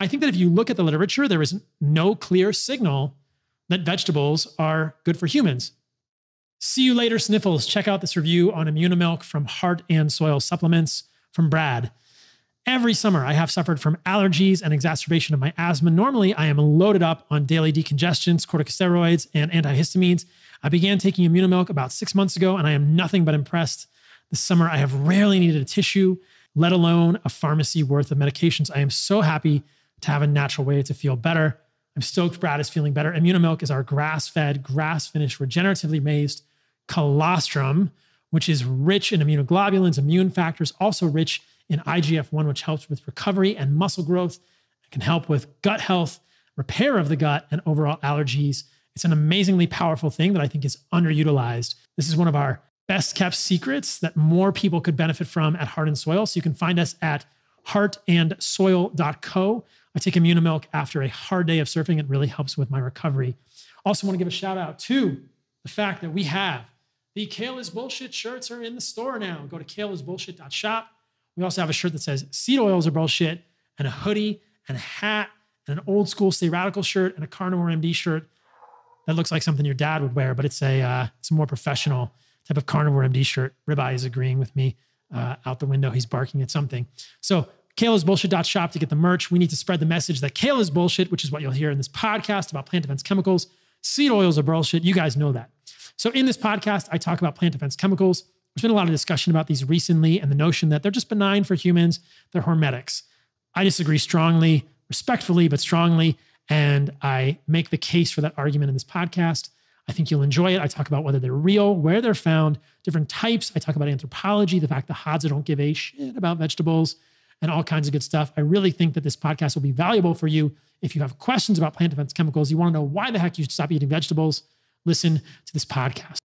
I think that if you look at the literature, there is no clear signal that vegetables are good for humans. See you later, sniffles. Check out this review on Immunomilk from Heart and Soil Supplements from Brad. Every summer, I have suffered from allergies and exacerbation of my asthma. Normally, I am loaded up on daily decongestants, corticosteroids, and antihistamines. I began taking Immunomilk about six months ago, and I am nothing but impressed. This summer, I have rarely needed a tissue, let alone a pharmacy worth of medications. I am so happy to have a natural way to feel better. I'm stoked Brad is feeling better. Immunomilk is our grass fed, grass finished, regeneratively raised colostrum, which is rich in immunoglobulins, immune factors, also rich in IGF 1, which helps with recovery and muscle growth. It can help with gut health, repair of the gut, and overall allergies. It's an amazingly powerful thing that I think is underutilized. This is one of our best kept secrets that more people could benefit from at Heart and Soil. So you can find us at heartandsoil.co. I take Immunomilk after a hard day of surfing. It really helps with my recovery. Also, want to give a shout out to the fact that we have the Kale is Bullshit shirts are in the store now. Go to kaleisbullshit.shop. We also have a shirt that says seed oils are bullshit, and a hoodie, and a hat, and an old school Stay Radical shirt, and a Carnivore MD shirt that looks like something your dad would wear, but it's a uh, it's a more professional type of Carnivore MD shirt. Ribeye is agreeing with me uh, out the window. He's barking at something. So kaleisbullshit.shop to get the merch. We need to spread the message that kale is bullshit, which is what you'll hear in this podcast about plant defense chemicals. Seed oils are bullshit. You guys know that. So in this podcast, I talk about plant defense chemicals. There's been a lot of discussion about these recently and the notion that they're just benign for humans, they're hormetics. I disagree strongly, respectfully, but strongly. And I make the case for that argument in this podcast. I think you'll enjoy it. I talk about whether they're real, where they're found, different types. I talk about anthropology, the fact that Hadza don't give a shit about vegetables, and all kinds of good stuff. I really think that this podcast will be valuable for you. If you have questions about plant defense chemicals, you want to know why the heck you should stop eating vegetables, listen to this podcast.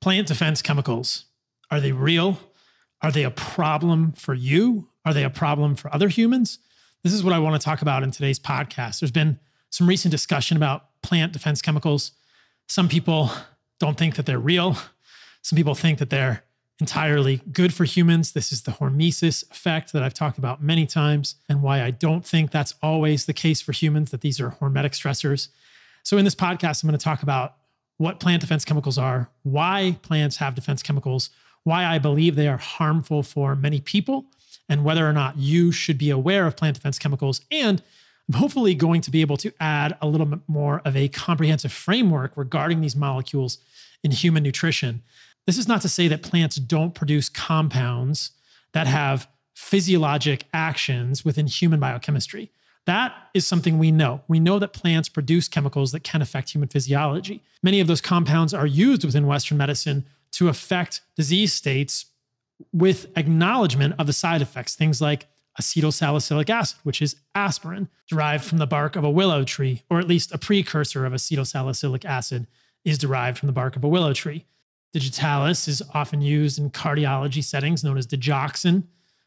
Plant defense chemicals are they real? Are they a problem for you? Are they a problem for other humans? This is what I want to talk about in today's podcast. There's been some recent discussion about plant defense chemicals. Some people don't think that they're real. Some people think that they're entirely good for humans. This is the hormesis effect that I've talked about many times, and why I don't think that's always the case for humans, that these are hormetic stressors. So, in this podcast, I'm going to talk about what plant defense chemicals are, why plants have defense chemicals, why I believe they are harmful for many people, and whether or not you should be aware of plant defense chemicals. And I'm hopefully going to be able to add a little bit more of a comprehensive framework regarding these molecules in human nutrition. This is not to say that plants don't produce compounds that have physiologic actions within human biochemistry. That is something we know. We know that plants produce chemicals that can affect human physiology. Many of those compounds are used within Western medicine to affect disease states with acknowledgement of the side effects, things like acetylsalicylic acid, which is aspirin, derived from the bark of a willow tree, or at least a precursor of acetylsalicylic acid is derived from the bark of a willow tree. Digitalis is often used in cardiology settings, known as digoxin,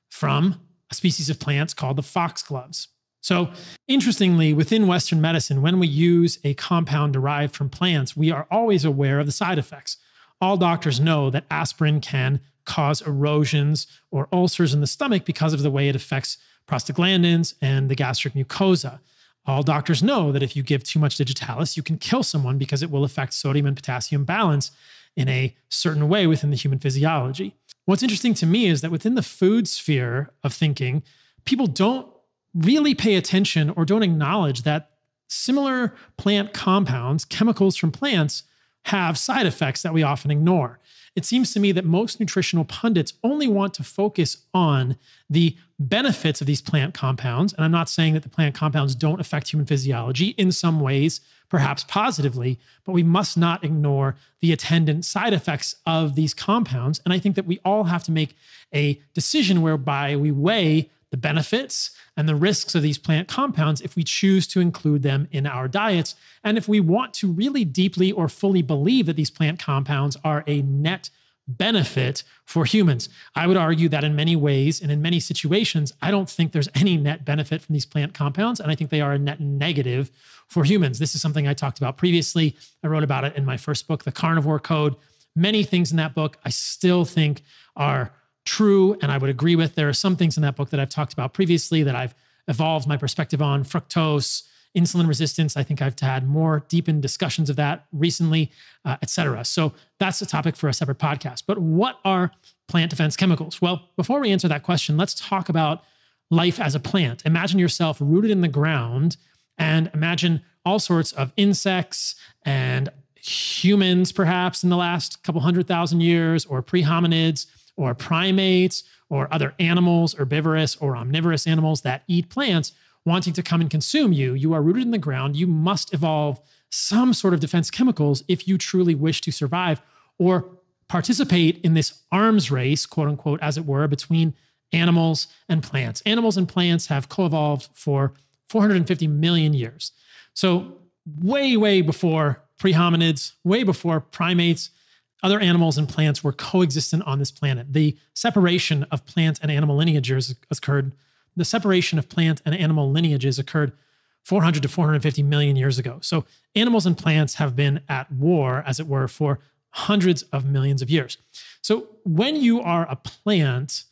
from a species of plants called the foxgloves. So, interestingly, within Western medicine, when we use a compound derived from plants, we are always aware of the side effects. All doctors know that aspirin can cause erosions or ulcers in the stomach because of the way it affects prostaglandins and the gastric mucosa. All doctors know that if you give too much digitalis, you can kill someone because it will affect sodium and potassium balance in a certain way within the human physiology. What's interesting to me is that within the food sphere of thinking, people don't really pay attention or don't acknowledge that similar plant compounds, chemicals from plants, have side effects that we often ignore. It seems to me that most nutritional pundits only want to focus on the benefits of these plant compounds. And I'm not saying that the plant compounds don't affect human physiology in some ways, perhaps positively, but we must not ignore the attendant side effects of these compounds. And I think that we all have to make a decision whereby we weigh the benefits and the risks of these plant compounds if we choose to include them in our diets. And if we want to really deeply or fully believe that these plant compounds are a net benefit for humans. I would argue that in many ways and in many situations, I don't think there's any net benefit from these plant compounds. And I think they are a net negative for humans. This is something I talked about previously. I wrote about it in my first book, The Carnivore Code. Many things in that book I still think are true and I would agree with. There are some things in that book that I've talked about previously that I've evolved my perspective on fructose, insulin resistance. I think I've had more deepened discussions of that recently, uh, et cetera. So that's a topic for a separate podcast. But what are plant defense chemicals? Well, before we answer that question, let's talk about life as a plant. Imagine yourself rooted in the ground and imagine all sorts of insects and humans, perhaps in the last couple hundred thousand years, or pre hominids, or primates, or other animals, herbivorous or omnivorous animals that eat plants wanting to come and consume you, you are rooted in the ground. You must evolve some sort of defense chemicals if you truly wish to survive or participate in this arms race, quote unquote, as it were, between animals and plants. Animals and plants have co evolved for 450 million years. So, way, way before pre hominids, way before primates, other animals and plants were coexistent on this planet. The separation of plant and animal lineages occurred the separation of plant and animal lineages occurred 400 to 450 million years ago. So animals and plants have been at war, as it were, for hundreds of millions of years. So when you are a plant,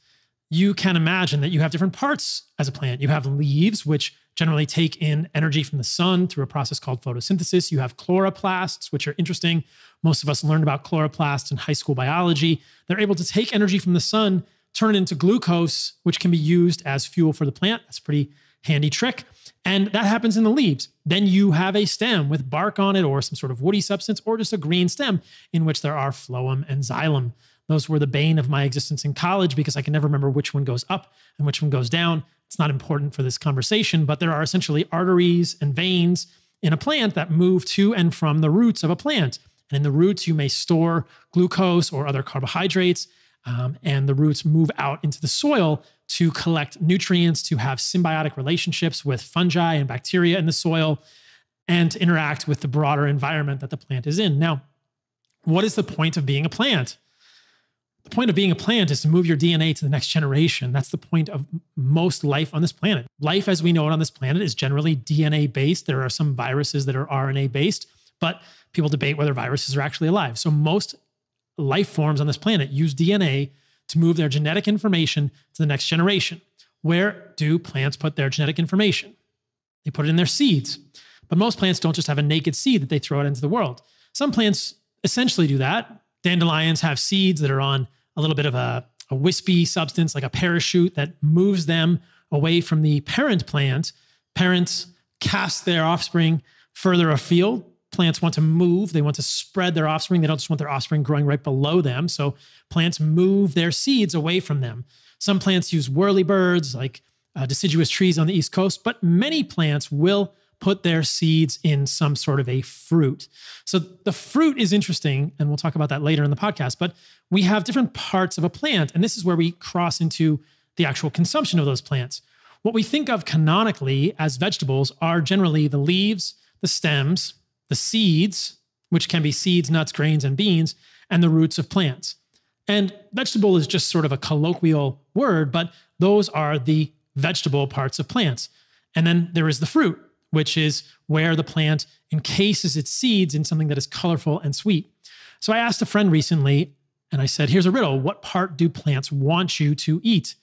you can imagine that you have different parts as a plant. You have leaves, which generally take in energy from the sun through a process called photosynthesis. You have chloroplasts, which are interesting. Most of us learned about chloroplasts in high school biology. They're able to take energy from the sun turn it into glucose, which can be used as fuel for the plant. That's a pretty handy trick. And that happens in the leaves. Then you have a stem with bark on it or some sort of woody substance or just a green stem in which there are phloem and xylem. Those were the bane of my existence in college because I can never remember which one goes up and which one goes down. It's not important for this conversation, but there are essentially arteries and veins in a plant that move to and from the roots of a plant. And in the roots, you may store glucose or other carbohydrates. Um, and the roots move out into the soil to collect nutrients, to have symbiotic relationships with fungi and bacteria in the soil, and to interact with the broader environment that the plant is in. Now, what is the point of being a plant? The point of being a plant is to move your DNA to the next generation. That's the point of most life on this planet. Life as we know it on this planet is generally DNA based. There are some viruses that are RNA based, but people debate whether viruses are actually alive. So most life forms on this planet use DNA to move their genetic information to the next generation. Where do plants put their genetic information? They put it in their seeds. But most plants don't just have a naked seed that they throw out into the world. Some plants essentially do that. Dandelions have seeds that are on a little bit of a, a wispy substance, like a parachute that moves them away from the parent plant. Parents cast their offspring further afield plants want to move, they want to spread their offspring. They don't just want their offspring growing right below them. So plants move their seeds away from them. Some plants use whirlybirds, like uh, deciduous trees on the East Coast, but many plants will put their seeds in some sort of a fruit. So the fruit is interesting, and we'll talk about that later in the podcast. But we have different parts of a plant, and this is where we cross into the actual consumption of those plants. What we think of canonically as vegetables are generally the leaves, the stems, the seeds, which can be seeds, nuts, grains, and beans, and the roots of plants. And vegetable is just sort of a colloquial word, but those are the vegetable parts of plants. And then there is the fruit, which is where the plant encases its seeds in something that is colorful and sweet. So I asked a friend recently, and I said, Here's a riddle. What part do plants want you to eat?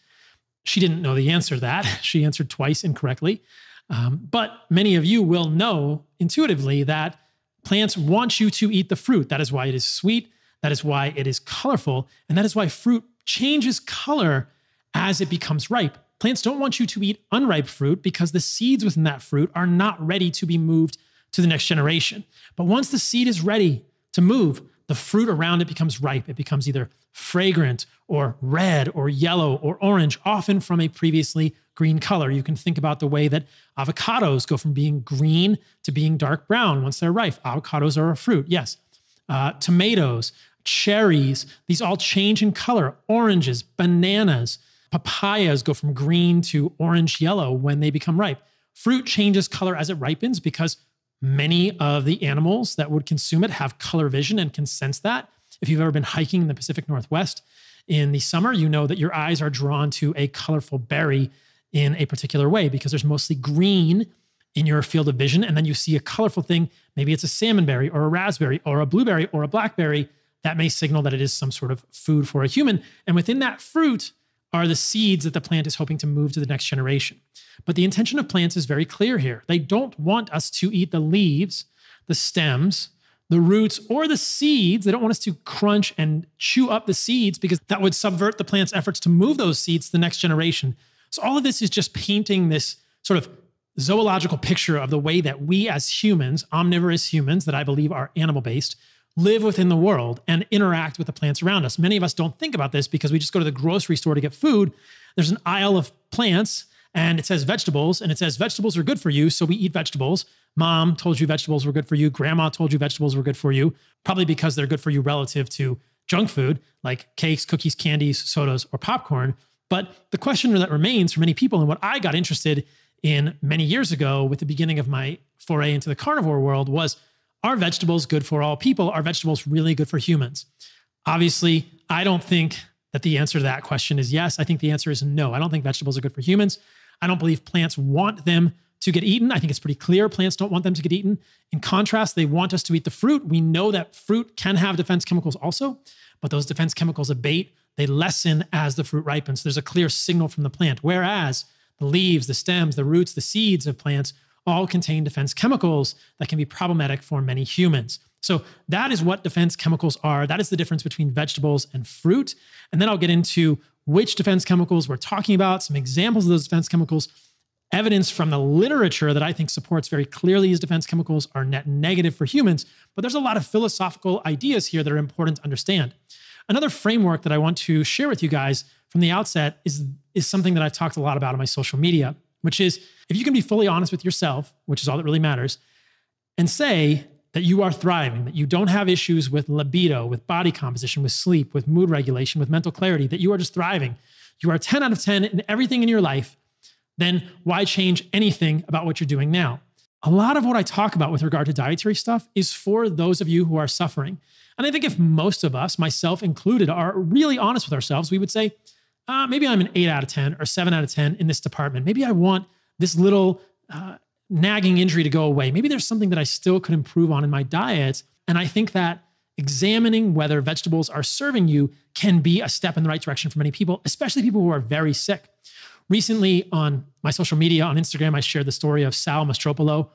She didn't know the answer to that. She answered twice incorrectly. Um, but many of you will know intuitively that plants want you to eat the fruit. That is why it is sweet. That is why it is colorful. And that is why fruit changes color as it becomes ripe. Plants don't want you to eat unripe fruit because the seeds within that fruit are not ready to be moved to the next generation. But once the seed is ready to move, the fruit around it becomes ripe. It becomes either fragrant or red or yellow or orange, often from a previously green color. You can think about the way that avocados go from being green to being dark brown once they're ripe. Avocados are a fruit, yes. Uh, tomatoes, cherries, these all change in color. Oranges, bananas, papayas go from green to orange yellow when they become ripe. Fruit changes color as it ripens because many of the animals that would consume it have color vision and can sense that. If you've ever been hiking in the Pacific Northwest in the summer, you know that your eyes are drawn to a colorful berry in a particular way because there's mostly green in your field of vision. And then you see a colorful thing, maybe it's a salmonberry or a raspberry or a blueberry or a blackberry, that may signal that it is some sort of food for a human. And within that fruit are the seeds that the plant is hoping to move to the next generation. But the intention of plants is very clear here. They don't want us to eat the leaves, the stems, the roots, or the seeds. They don't want us to crunch and chew up the seeds because that would subvert the plant's efforts to move those seeds to the next generation. So, all of this is just painting this sort of zoological picture of the way that we as humans, omnivorous humans that I believe are animal based, live within the world and interact with the plants around us. Many of us don't think about this because we just go to the grocery store to get food. There's an aisle of plants and it says vegetables and it says vegetables are good for you. So we eat vegetables. Mom told you vegetables were good for you. Grandma told you vegetables were good for you, probably because they're good for you relative to junk food like cakes, cookies, candies, sodas, or popcorn. But the question that remains for many people, and what I got interested in many years ago with the beginning of my foray into the carnivore world was are vegetables good for all people? Are vegetables really good for humans? Obviously, I don't think that the answer to that question is yes. I think the answer is no. I don't think vegetables are good for humans. I don't believe plants want them to get eaten. I think it's pretty clear plants don't want them to get eaten. In contrast, they want us to eat the fruit. We know that fruit can have defense chemicals also, but those defense chemicals abate, they lessen as the fruit ripens. There's a clear signal from the plant. Whereas the leaves, the stems, the roots, the seeds of plants all contain defense chemicals that can be problematic for many humans. So that is what defense chemicals are. That is the difference between vegetables and fruit. And then I'll get into which defense chemicals we're talking about, some examples of those defense chemicals, evidence from the literature that I think supports very clearly these defense chemicals are net negative for humans. But there's a lot of philosophical ideas here that are important to understand. Another framework that I want to share with you guys from the outset is, is something that I've talked a lot about on my social media, which is if you can be fully honest with yourself, which is all that really matters, and say that you are thriving, that you don't have issues with libido, with body composition, with sleep, with mood regulation, with mental clarity, that you are just thriving, you are 10 out of 10 in everything in your life, then why change anything about what you're doing now? A lot of what I talk about with regard to dietary stuff is for those of you who are suffering. And I think if most of us, myself included, are really honest with ourselves, we would say, uh, maybe I'm an eight out of 10 or seven out of 10 in this department. Maybe I want this little uh, nagging injury to go away. Maybe there's something that I still could improve on in my diet. And I think that examining whether vegetables are serving you can be a step in the right direction for many people, especially people who are very sick. Recently, on my social media, on Instagram, I shared the story of Sal Mastropolo.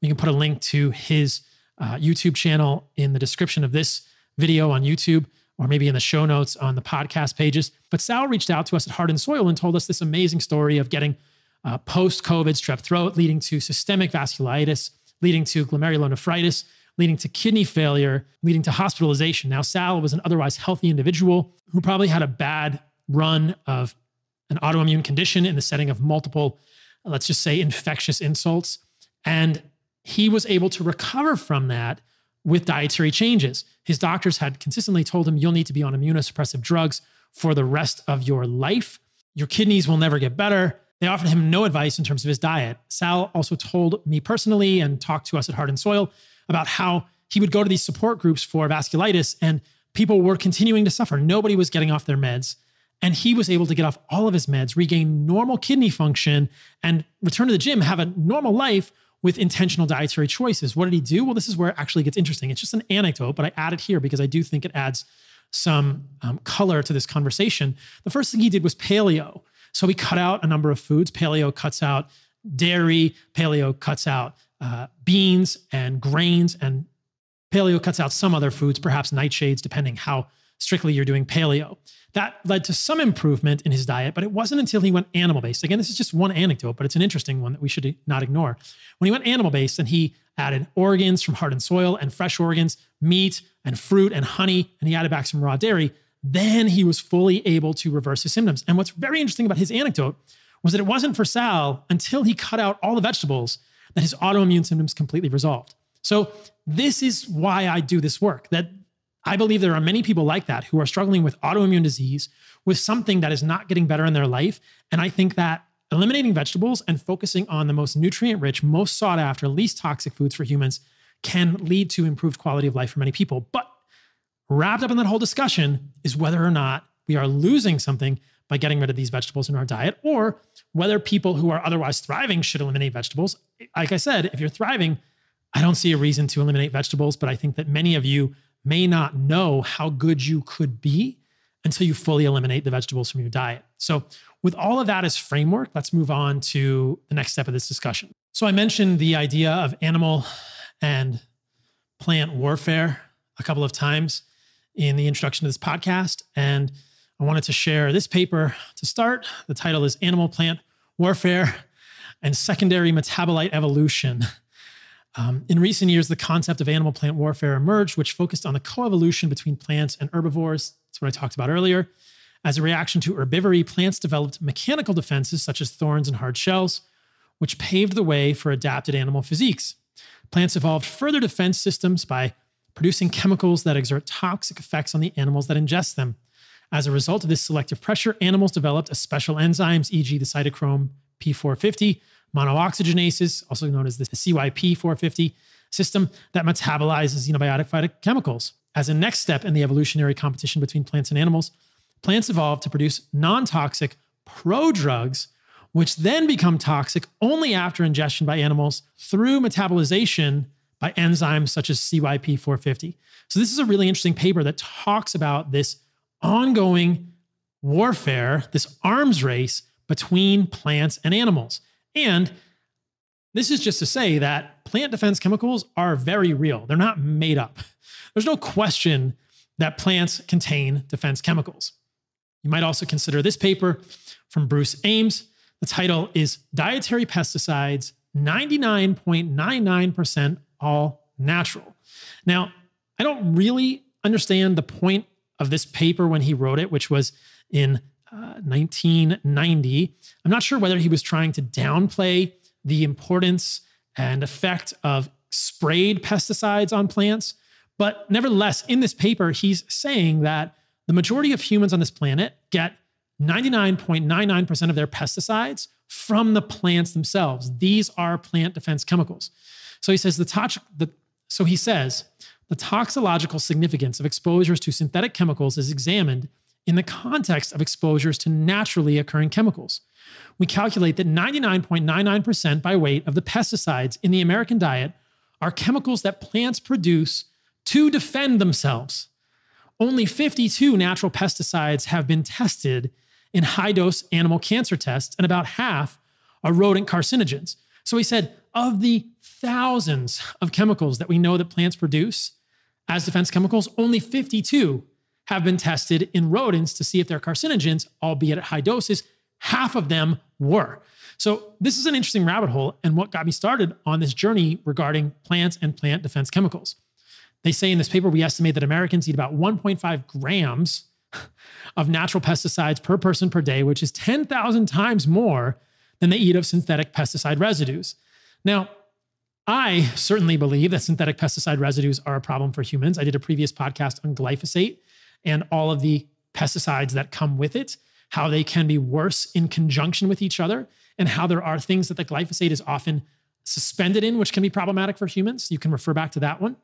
We can put a link to his uh, YouTube channel in the description of this video on YouTube or maybe in the show notes on the podcast pages. But Sal reached out to us at Heart and Soil and told us this amazing story of getting uh, post COVID strep throat, leading to systemic vasculitis, leading to glomerulonephritis, leading to kidney failure, leading to hospitalization. Now, Sal was an otherwise healthy individual who probably had a bad run of an autoimmune condition in the setting of multiple, let's just say, infectious insults. And he was able to recover from that with dietary changes. His doctors had consistently told him, you'll need to be on immunosuppressive drugs for the rest of your life. Your kidneys will never get better. They offered him no advice in terms of his diet. Sal also told me personally and talked to us at Heart and Soil about how he would go to these support groups for vasculitis and people were continuing to suffer. Nobody was getting off their meds. And he was able to get off all of his meds, regain normal kidney function, and return to the gym, have a normal life with intentional dietary choices. What did he do? Well, this is where it actually gets interesting. It's just an anecdote, but I add it here because I do think it adds some um, color to this conversation. The first thing he did was paleo. So he cut out a number of foods. Paleo cuts out dairy, paleo cuts out uh, beans and grains, and paleo cuts out some other foods, perhaps nightshades, depending how strictly you're doing paleo. That led to some improvement in his diet, but it wasn't until he went animal based. Again, this is just one anecdote, but it's an interesting one that we should not ignore. When he went animal based and he added organs from Heart and Soil and fresh organs, meat and fruit and honey, and he added back some raw dairy, then he was fully able to reverse his symptoms. And what's very interesting about his anecdote was that it wasn't for Sal until he cut out all the vegetables that his autoimmune symptoms completely resolved. So, this is why I do this work. That I believe there are many people like that who are struggling with autoimmune disease, with something that is not getting better in their life. And I think that eliminating vegetables and focusing on the most nutrient rich, most sought after, least toxic foods for humans can lead to improved quality of life for many people. But wrapped up in that whole discussion is whether or not we are losing something by getting rid of these vegetables in our diet, or whether people who are otherwise thriving should eliminate vegetables. Like I said, if you're thriving, I don't see a reason to eliminate vegetables, but I think that many of you may not know how good you could be until you fully eliminate the vegetables from your diet. So, with all of that as framework, let's move on to the next step of this discussion. So, I mentioned the idea of animal and plant warfare a couple of times in the introduction to this podcast. And I wanted to share this paper to start. The title is Animal Plant Warfare and Secondary Metabolite Evolution. Um, in recent years, the concept of animal plant warfare emerged, which focused on the coevolution between plants and herbivores. That's what I talked about earlier. As a reaction to herbivory, plants developed mechanical defenses such as thorns and hard shells, which paved the way for adapted animal physiques. Plants evolved further defense systems by producing chemicals that exert toxic effects on the animals that ingest them. As a result of this selective pressure, animals developed a special enzymes, e.g., the cytochrome P450, monooxygenases, also known as the CYP450 system, that metabolizes xenobiotic phytochemicals. As a next step in the evolutionary competition between plants and animals, plants evolved to produce non toxic prodrugs which then become toxic only after ingestion by animals through metabolization by enzymes such as CYP450. So, this is a really interesting paper that talks about this ongoing warfare, this arms race between plants and animals. And this is just to say that plant defense chemicals are very real, they're not made up. There's no question that plants contain defense chemicals. You might also consider this paper from Bruce Ames the title is Dietary Pesticides 99.99% All Natural. Now, I don't really understand the point of this paper when he wrote it, which was in uh, 1990. I'm not sure whether he was trying to downplay the importance and effect of sprayed pesticides on plants. But nevertheless, in this paper, he's saying that the majority of humans on this planet get 99.99% of their pesticides from the plants themselves. These are plant defense chemicals. So he says the, tox- the so he says the toxicological significance of exposures to synthetic chemicals is examined in the context of exposures to naturally occurring chemicals. We calculate that 99.99% by weight of the pesticides in the American diet are chemicals that plants produce to defend themselves. Only 52 natural pesticides have been tested in high dose animal cancer tests, and about half are rodent carcinogens. So he said, of the thousands of chemicals that we know that plants produce as defense chemicals, only 52 have been tested in rodents to see if they're carcinogens, albeit at high doses. Half of them were. So, this is an interesting rabbit hole and what got me started on this journey regarding plants and plant defense chemicals. They say in this paper, we estimate that Americans eat about 1.5 grams of natural pesticides per person per day, which is 10,000 times more than they eat of synthetic pesticide residues. Now, I certainly believe that synthetic pesticide residues are a problem for humans. I did a previous podcast on glyphosate and all of the pesticides that come with it, how they can be worse in conjunction with each other, and how there are things that the glyphosate is often suspended in, which can be problematic for humans. You can refer back to that one.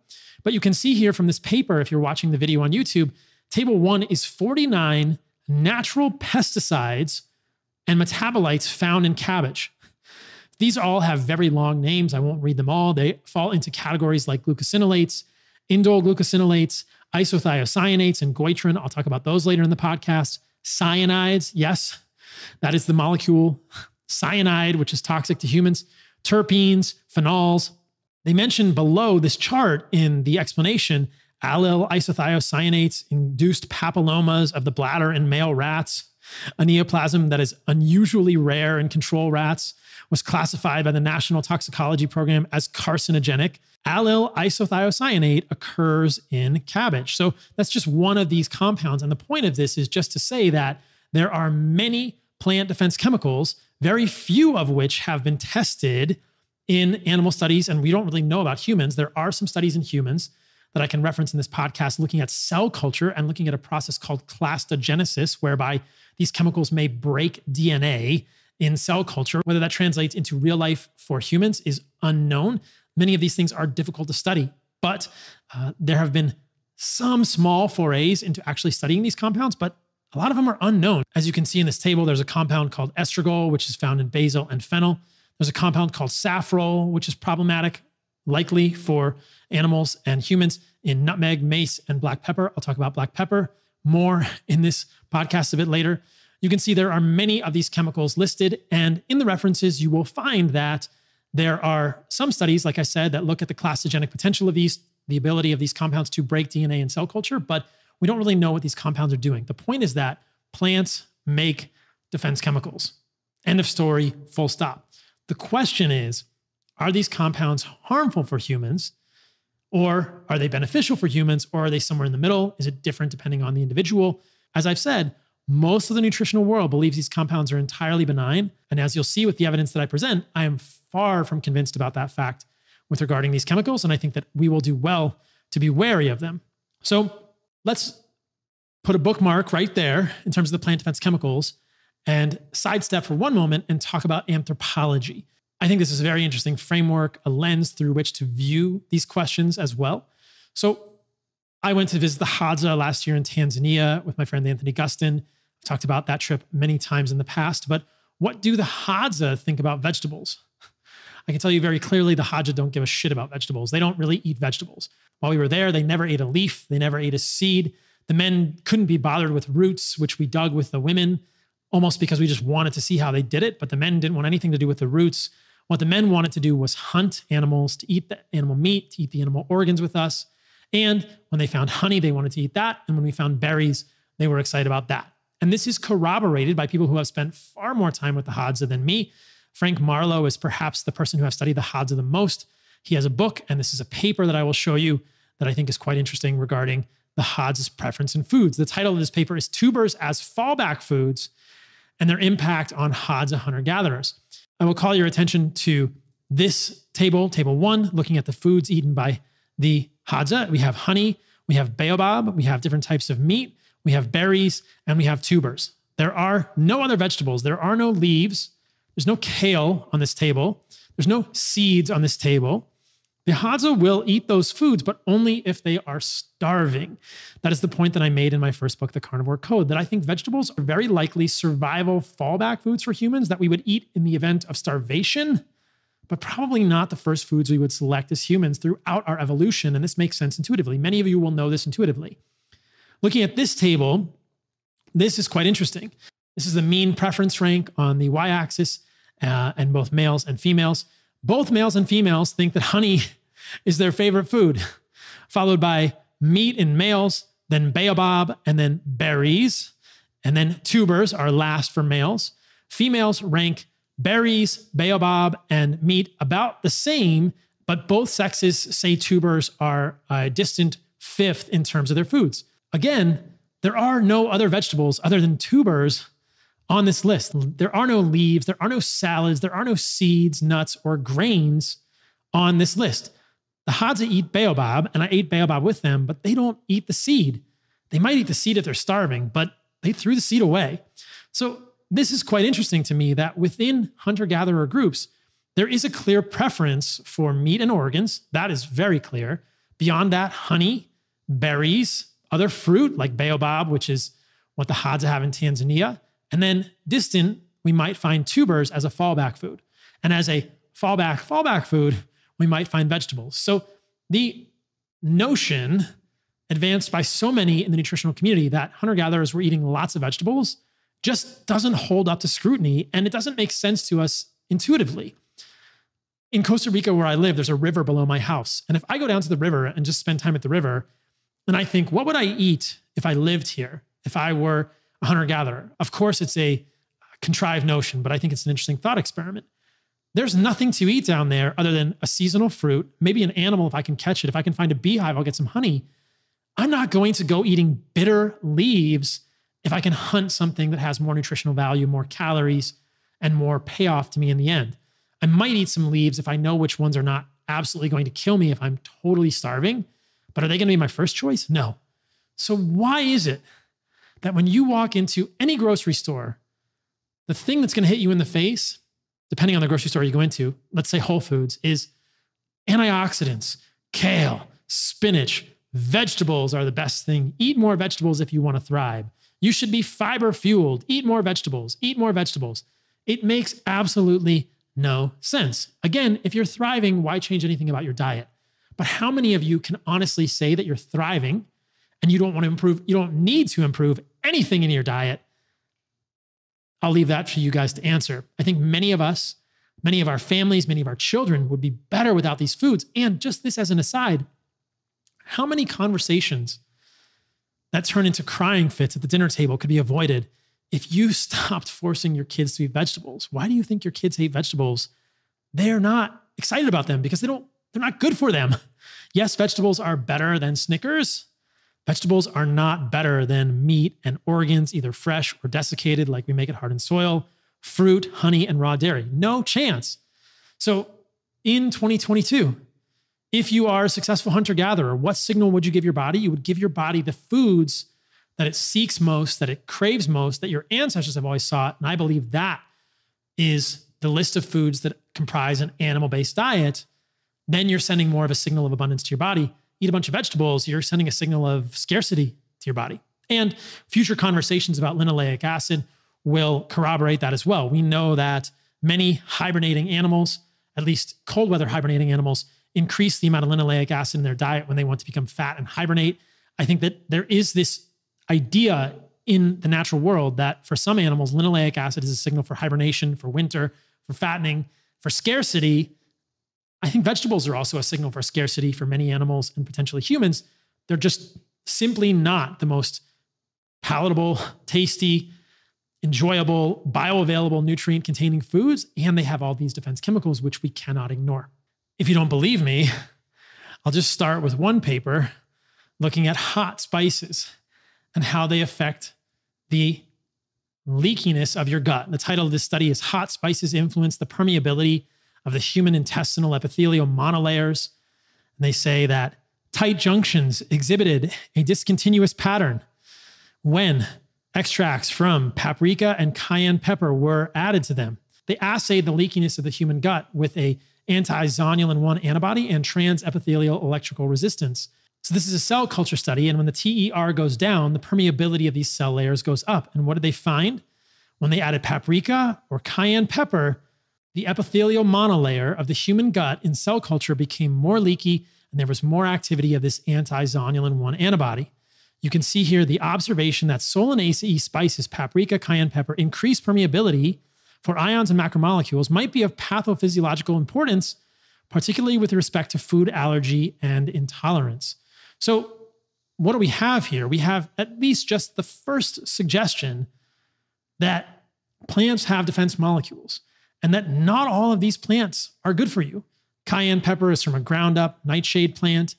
But you can see here from this paper, if you're watching the video on YouTube, Table one is 49 natural pesticides and metabolites found in cabbage. These all have very long names. I won't read them all. They fall into categories like glucosinolates, indole glucosinolates, isothiocyanates, and goitrin. I'll talk about those later in the podcast. Cyanides, yes, that is the molecule. Cyanide, which is toxic to humans. Terpenes, phenols. They mention below this chart in the explanation Allyl isothiocyanates induced papillomas of the bladder in male rats. A neoplasm that is unusually rare in control rats was classified by the National Toxicology Program as carcinogenic. Allyl isothiocyanate occurs in cabbage. So that's just one of these compounds. And the point of this is just to say that there are many plant defense chemicals, very few of which have been tested in animal studies. And we don't really know about humans. There are some studies in humans that I can reference in this podcast looking at cell culture and looking at a process called clastogenesis, whereby these chemicals may break DNA in cell culture. Whether that translates into real life for humans is unknown. Many of these things are difficult to study, but uh, there have been some small forays into actually studying these compounds, but a lot of them are unknown. As you can see in this table, there's a compound called estragole, which is found in basil and fennel. There's a compound called safrole, which is problematic likely for animals and humans in nutmeg, mace, and black pepper. I'll talk about black pepper more in this podcast a bit later, you can see there are many of these chemicals listed. And in the references, you will find that there are some studies, like I said, that look at the clastogenic potential of these, the ability of these compounds to break DNA in cell culture, but we don't really know what these compounds are doing. The point is that plants make defense chemicals. End of story, full stop. The question is are these compounds harmful for humans? Or are they beneficial for humans? Or are they somewhere in the middle? Is it different depending on the individual? As I've said, most of the nutritional world believes these compounds are entirely benign. And as you'll see with the evidence that I present, I am far from convinced about that fact with regarding these chemicals. And I think that we will do well to be wary of them. So let's put a bookmark right there in terms of the plant defense chemicals and sidestep for one moment and talk about anthropology. I think this is a very interesting framework, a lens through which to view these questions as well. So I went to visit the Hadza last year in Tanzania with my friend Anthony Gustin. Talked about that trip many times in the past, but what do the Hadza think about vegetables? I can tell you very clearly the Hadza don't give a shit about vegetables. They don't really eat vegetables. While we were there, they never ate a leaf, they never ate a seed. The men couldn't be bothered with roots, which we dug with the women, almost because we just wanted to see how they did it. But the men didn't want anything to do with the roots. What the men wanted to do was hunt animals, to eat the animal meat, to eat the animal organs with us. And when they found honey, they wanted to eat that. And when we found berries, they were excited about that. And this is corroborated by people who have spent far more time with the Hadza than me. Frank Marlowe is perhaps the person who has studied the Hadza the most. He has a book, and this is a paper that I will show you that I think is quite interesting regarding the Hadza's preference in foods. The title of this paper is Tubers as Fallback Foods and Their Impact on Hadza Hunter Gatherers. I will call your attention to this table, table one, looking at the foods eaten by the Hadza. We have honey, we have baobab, we have different types of meat, we have berries, and we have tubers. There are no other vegetables. There are no leaves. There's no kale on this table. There's no seeds on this table. The Hadza will eat those foods, but only if they are starving. That is the point that I made in my first book, The Carnivore Code, that I think vegetables are very likely survival fallback foods for humans that we would eat in the event of starvation, but probably not the first foods we would select as humans throughout our evolution. And this makes sense intuitively. Many of you will know this intuitively. Looking at this table, this is quite interesting. This is the mean preference rank on the y axis, uh, and both males and females. Both males and females think that honey is their favorite food, followed by meat in males, then baobab, and then berries. And then tubers are last for males. Females rank berries, baobab, and meat about the same, but both sexes say tubers are a distant fifth in terms of their foods. Again, there are no other vegetables other than tubers on this list. There are no leaves, there are no salads, there are no seeds, nuts, or grains on this list. The Hadza eat baobab, and I ate baobab with them, but they don't eat the seed. They might eat the seed if they're starving, but they threw the seed away. So, this is quite interesting to me that within hunter gatherer groups, there is a clear preference for meat and organs. That is very clear. Beyond that, honey, berries, other fruit like baobab, which is what the Hadza have in Tanzania, and then distant, we might find tubers as a fallback food. And as a fallback, fallback food, we might find vegetables. So the notion advanced by so many in the nutritional community that hunter gatherers were eating lots of vegetables just doesn't hold up to scrutiny and it doesn't make sense to us intuitively. In Costa Rica, where I live, there's a river below my house. And if I go down to the river and just spend time at the river, and I think, what would I eat if I lived here? If I were a hunter gatherer. Of course, it's a contrived notion, but I think it's an interesting thought experiment. There's nothing to eat down there other than a seasonal fruit, maybe an animal if I can catch it. If I can find a beehive, I'll get some honey. I'm not going to go eating bitter leaves if I can hunt something that has more nutritional value, more calories, and more payoff to me in the end. I might eat some leaves if I know which ones are not absolutely going to kill me if I'm totally starving, but are they going to be my first choice? No. So, why is it that when you walk into any grocery store, the thing that's going to hit you in the face, depending on the grocery store you go into, let's say Whole Foods, is antioxidants, kale, spinach, vegetables are the best thing. Eat more vegetables if you want to thrive. You should be fiber fueled. Eat more vegetables. Eat more vegetables. It makes absolutely no sense. Again, if you're thriving, why change anything about your diet? But how many of you can honestly say that you're thriving and you don't want to improve, you don't need to improve anything in your diet, I'll leave that for you guys to answer. I think many of us, many of our families, many of our children would be better without these foods. And just this as an aside, how many conversations that turn into crying fits at the dinner table could be avoided if you stopped forcing your kids to eat vegetables? Why do you think your kids hate vegetables? They're not excited about them because they don't, they're not good for them. Yes, vegetables are better than Snickers. Vegetables are not better than meat and organs, either fresh or desiccated, like we make it Heart and Soil, fruit, honey, and raw dairy. No chance. So in 2022, if you are a successful hunter gatherer, what signal would you give your body? You would give your body the foods that it seeks most, that it craves most, that your ancestors have always sought. And I believe that is the list of foods that comprise an animal based diet. Then you're sending more of a signal of abundance to your body. Eat a bunch of vegetables, you're sending a signal of scarcity to your body. And future conversations about linoleic acid will corroborate that as well. We know that many hibernating animals, at least cold weather hibernating animals, increase the amount of linoleic acid in their diet when they want to become fat and hibernate. I think that there is this idea in the natural world that for some animals, linoleic acid is a signal for hibernation, for winter, for fattening, for scarcity. I think vegetables are also a signal for scarcity for many animals and potentially humans. They're just simply not the most palatable, tasty, enjoyable, bioavailable, nutrient containing foods. And they have all these defense chemicals, which we cannot ignore. If you don't believe me, I'll just start with one paper looking at hot spices and how they affect the leakiness of your gut. The title of this study is Hot Spices Influence the Permeability of the Human Intestinal Epithelial Monolayers. And they say that tight junctions exhibited a discontinuous pattern when extracts from paprika and cayenne pepper were added to them. They assayed the leakiness of the human gut with a anti-zonulin 1 antibody and trans-epithelial electrical resistance. So this is a cell culture study, and when the TER goes down, the permeability of these cell layers goes up. And what did they find? When they added paprika or cayenne pepper, the epithelial monolayer of the human gut in cell culture became more leaky, and there was more activity of this anti-zonulin 1 antibody. You can see here the observation that Solanaceae spices, paprika, cayenne pepper, increase permeability for ions and macromolecules might be of pathophysiological importance, particularly with respect to food allergy and intolerance. So, what do we have here? We have at least just the first suggestion that plants have defense molecules and that not all of these plants are good for you. Cayenne pepper is from a ground up nightshade plant.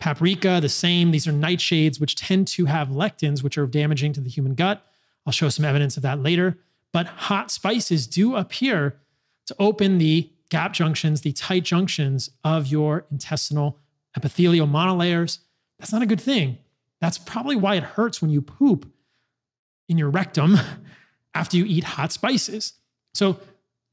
Paprika, the same. These are nightshades, which tend to have lectins, which are damaging to the human gut. I'll show some evidence of that later. But hot spices do appear to open the gap junctions, the tight junctions of your intestinal epithelial monolayers. That's not a good thing. That's probably why it hurts when you poop in your rectum after you eat hot spices. So,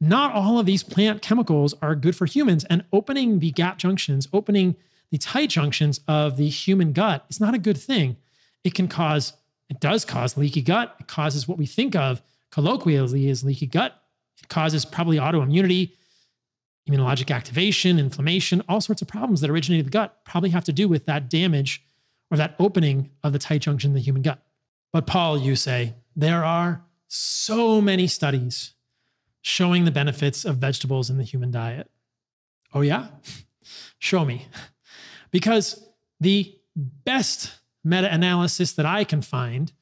not all of these plant chemicals are good for humans, and opening the gap junctions, opening the tight junctions of the human gut is not a good thing. It can cause, it does cause leaky gut. It causes what we think of colloquially as leaky gut. It causes probably autoimmunity immunologic activation, inflammation, all sorts of problems that originate in the gut probably have to do with that damage or that opening of the tight junction in the human gut. But, Paul, you say, there are so many studies showing the benefits of vegetables in the human diet. Oh, yeah? Show me. Because the best meta analysis that I can find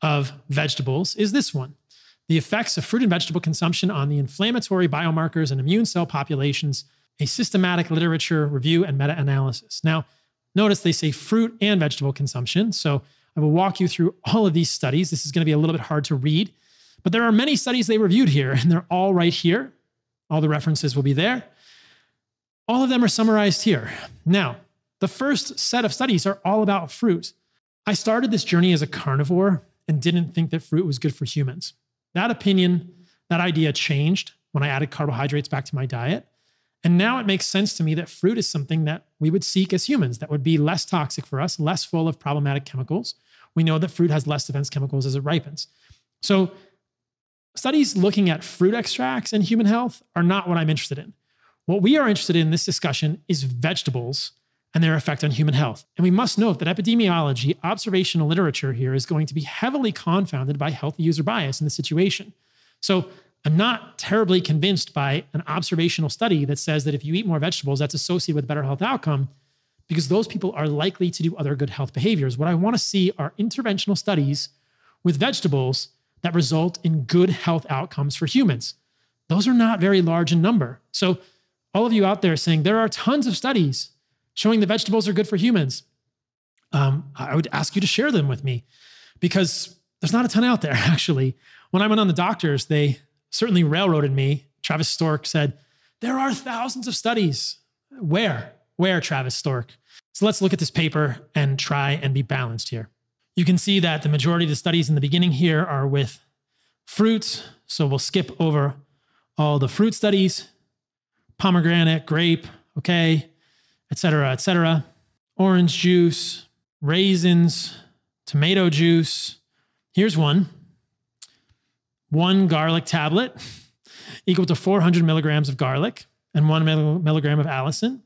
of vegetables is this one the effects of fruit and vegetable consumption on the inflammatory biomarkers and immune cell populations, a systematic literature review and meta analysis. Now, notice they say fruit and vegetable consumption. So I will walk you through all of these studies. This is going to be a little bit hard to read, but there are many studies they reviewed here, and they're all right here. All the references will be there. All of them are summarized here. Now, the first set of studies are all about fruit. I started this journey as a carnivore and didn't think that fruit was good for humans. That opinion, that idea changed when I added carbohydrates back to my diet. And now it makes sense to me that fruit is something that we would seek as humans that would be less toxic for us, less full of problematic chemicals. We know that fruit has less defense chemicals as it ripens. So, studies looking at fruit extracts and human health are not what I'm interested in. What we are interested in, this discussion is vegetables and their effect on human health. And we must note that epidemiology, observational literature here, is going to be heavily confounded by healthy user bias in the situation. So I'm not terribly convinced by an observational study that says that if you eat more vegetables, that's associated with better health outcome, because those people are likely to do other good health behaviors. What I want to see are interventional studies with vegetables that result in good health outcomes for humans. Those are not very large in number. So, all of you out there saying there are tons of studies showing that vegetables are good for humans, um, I would ask you to share them with me because there's not a ton out there, actually. When I went on the doctors, they certainly railroaded me. Travis Stork said, There are thousands of studies. Where? Where, Travis Stork? So let's look at this paper and try and be balanced here. You can see that the majority of the studies in the beginning here are with fruits. So we'll skip over all the fruit studies pomegranate, grape, okay, etc., etc. Orange juice, raisins, tomato juice. Here's one one garlic tablet equal to 400 milligrams of garlic and one milligram of allicin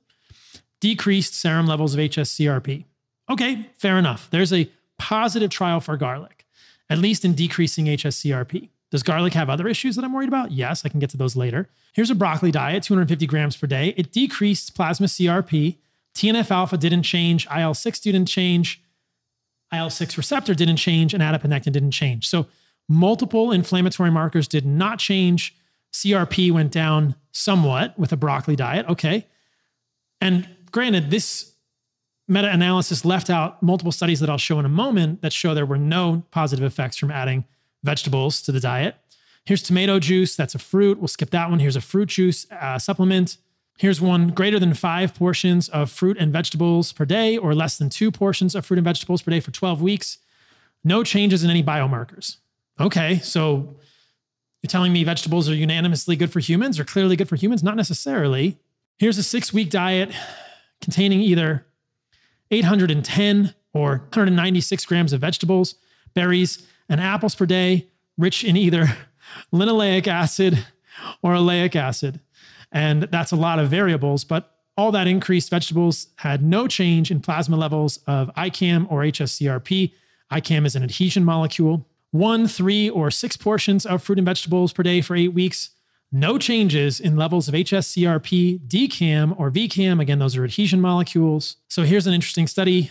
decreased serum levels of HSCRP. Okay, fair enough. There's a positive trial for garlic, at least in decreasing HSCRP. Does garlic have other issues that I'm worried about? Yes, I can get to those later. Here's a broccoli diet, 250 grams per day. It decreased plasma CRP. TNF alpha didn't change. IL 6 didn't change. IL 6 receptor didn't change. And adiponectin didn't change. So multiple inflammatory markers did not change. CRP went down somewhat with a broccoli diet. Okay. And granted, this meta analysis left out multiple studies that I'll show in a moment that show there were no positive effects from adding vegetables to the diet. Here's tomato juice. That's a fruit. We'll skip that one. Here's a fruit juice uh, supplement. Here's one greater than five portions of fruit and vegetables per day, or less than two portions of fruit and vegetables per day for 12 weeks. No changes in any biomarkers. Okay, so you're telling me vegetables are unanimously good for humans or clearly good for humans? Not necessarily. Here's a six week diet containing either 810 or 196 grams of vegetables, berries, and apples per day, rich in either linoleic acid or oleic acid. And that's a lot of variables, but all that increased vegetables had no change in plasma levels of ICAM or HSCRP. ICAM is an adhesion molecule. One, three, or six portions of fruit and vegetables per day for eight weeks. No changes in levels of HSCRP, DCAM, or VCAM. Again, those are adhesion molecules. So here's an interesting study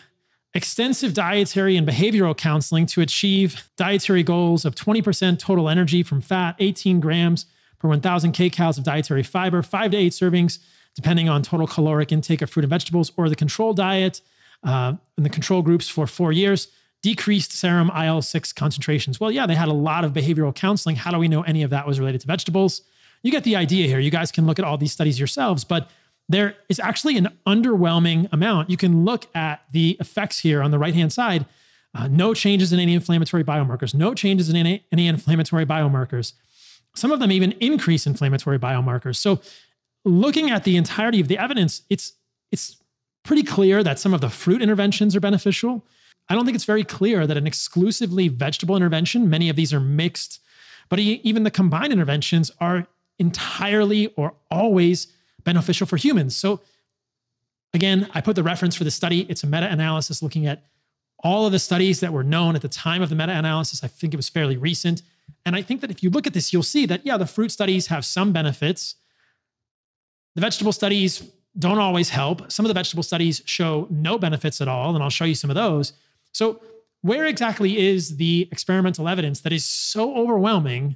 extensive dietary and behavioral counseling to achieve dietary goals of 20% total energy from fat, 18 grams per 1,000 kcals of dietary fiber, five to eight servings, depending on total caloric intake of fruit and vegetables, or the control diet uh, in the control groups for four years. Decreased serum IL 6 concentrations. Well, yeah, they had a lot of behavioral counseling. How do we know any of that was related to vegetables? You get the idea here. You guys can look at all these studies yourselves, but there is actually an underwhelming amount. You can look at the effects here on the right hand side. Uh, no changes in any inflammatory biomarkers, no changes in any, any inflammatory biomarkers. Some of them even increase inflammatory biomarkers. So, looking at the entirety of the evidence, it's it's pretty clear that some of the fruit interventions are beneficial. I don't think it's very clear that an exclusively vegetable intervention, many of these are mixed, but even the combined interventions are entirely or always beneficial for humans. So, again, I put the reference for the study. It's a meta analysis looking at all of the studies that were known at the time of the meta analysis. I think it was fairly recent. And I think that if you look at this, you'll see that, yeah, the fruit studies have some benefits. The vegetable studies don't always help. Some of the vegetable studies show no benefits at all, and I'll show you some of those. So, where exactly is the experimental evidence that is so overwhelming